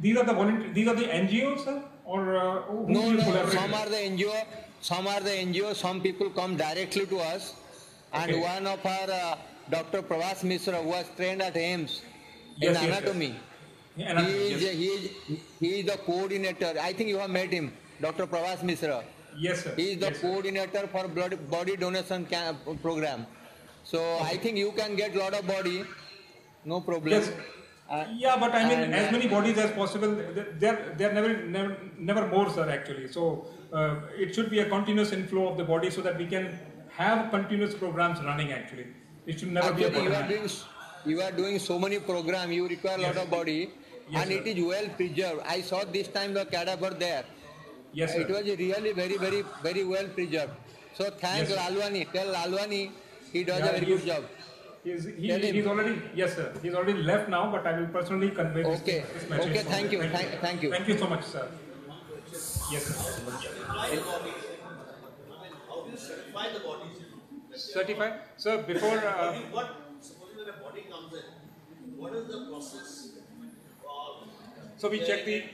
Speaker 2: these are the volunteer. These are the NGOs, sir, or uh,
Speaker 14: no, no some are the NGO some are the NGO some people come directly to us and
Speaker 2: Okay.
Speaker 14: one of our uh, Dr. Pravas Mishra who was trained at AIIMS
Speaker 2: Yes,
Speaker 14: in
Speaker 2: yes, yes.
Speaker 14: anatomy
Speaker 2: anatomy,
Speaker 14: he, is,
Speaker 2: yes.
Speaker 14: he, is, he is the coordinator I think you have met him Dr. Pravas Misra.
Speaker 2: Yes, sir.
Speaker 14: He is the
Speaker 2: Yes, sir.
Speaker 14: coordinator for blood, body donation ca- program. So I think you can get lot of body, no problem.
Speaker 2: Yes.
Speaker 14: Uh,
Speaker 2: Yeah, but I mean,
Speaker 14: and,
Speaker 2: as
Speaker 14: uh,
Speaker 2: many bodies as possible. They're they're never never never more, sir. Actually, so uh, it should be a continuous inflow of the body so that we can have continuous programs running. Actually, it should never be a
Speaker 14: Actually, you are
Speaker 2: bottleneck.
Speaker 14: Doing s- you are doing so many program. You require a lot of body,
Speaker 2: Yes,
Speaker 14: and
Speaker 2: sir.
Speaker 14: it is well preserved. I saw this time the cadaver there.
Speaker 2: Yes, sir.
Speaker 14: It was really very very very well preserved. So thank
Speaker 2: Yes, sir.
Speaker 14: Lalwani. Tell Lalwani he does
Speaker 2: Yeah,
Speaker 14: a very good job.
Speaker 2: He's, he,
Speaker 14: Tell
Speaker 2: he's already yes, sir. He's already left now, but I will personally convey this,
Speaker 14: Okay.
Speaker 2: this message.
Speaker 14: Okay, thank you, thank- thank you.
Speaker 2: Thank you so much, sir. Yes, sir.
Speaker 1: Certify the bodies. How do you certify the bodies?
Speaker 2: Certify, sir. Before. Uh,
Speaker 1: Body, what, supposing that a body comes in, what is the process?
Speaker 2: So we check the.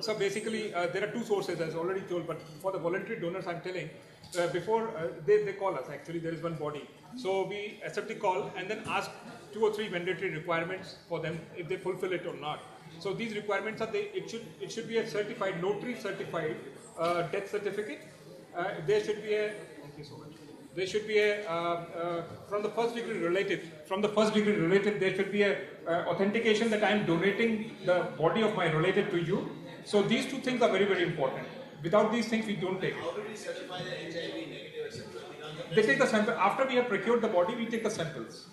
Speaker 2: So basically, uh, there are two sources, as already told. But for the voluntary donors, I'm telling, uh, before uh, they, they call us. Actually, there is one body. So we accept the call and then ask two or three mandatory requirements for them if they fulfill it or not. So these requirements are they. It should it should be a certified notary certified uh, death certificate. Uh, there should be a. Thank you so much. There should be a uh, uh, from the first degree relative. From the first degree relative, there should be a uh, authentication that I am donating the body of my relative to you. So these two things are very very important. Without these things, we don't take it.
Speaker 1: How do we certify the HIV negative, etc.? We don't have
Speaker 2: They take the sample after we have procured the body. We take the samples.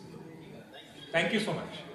Speaker 2: Thank you so much.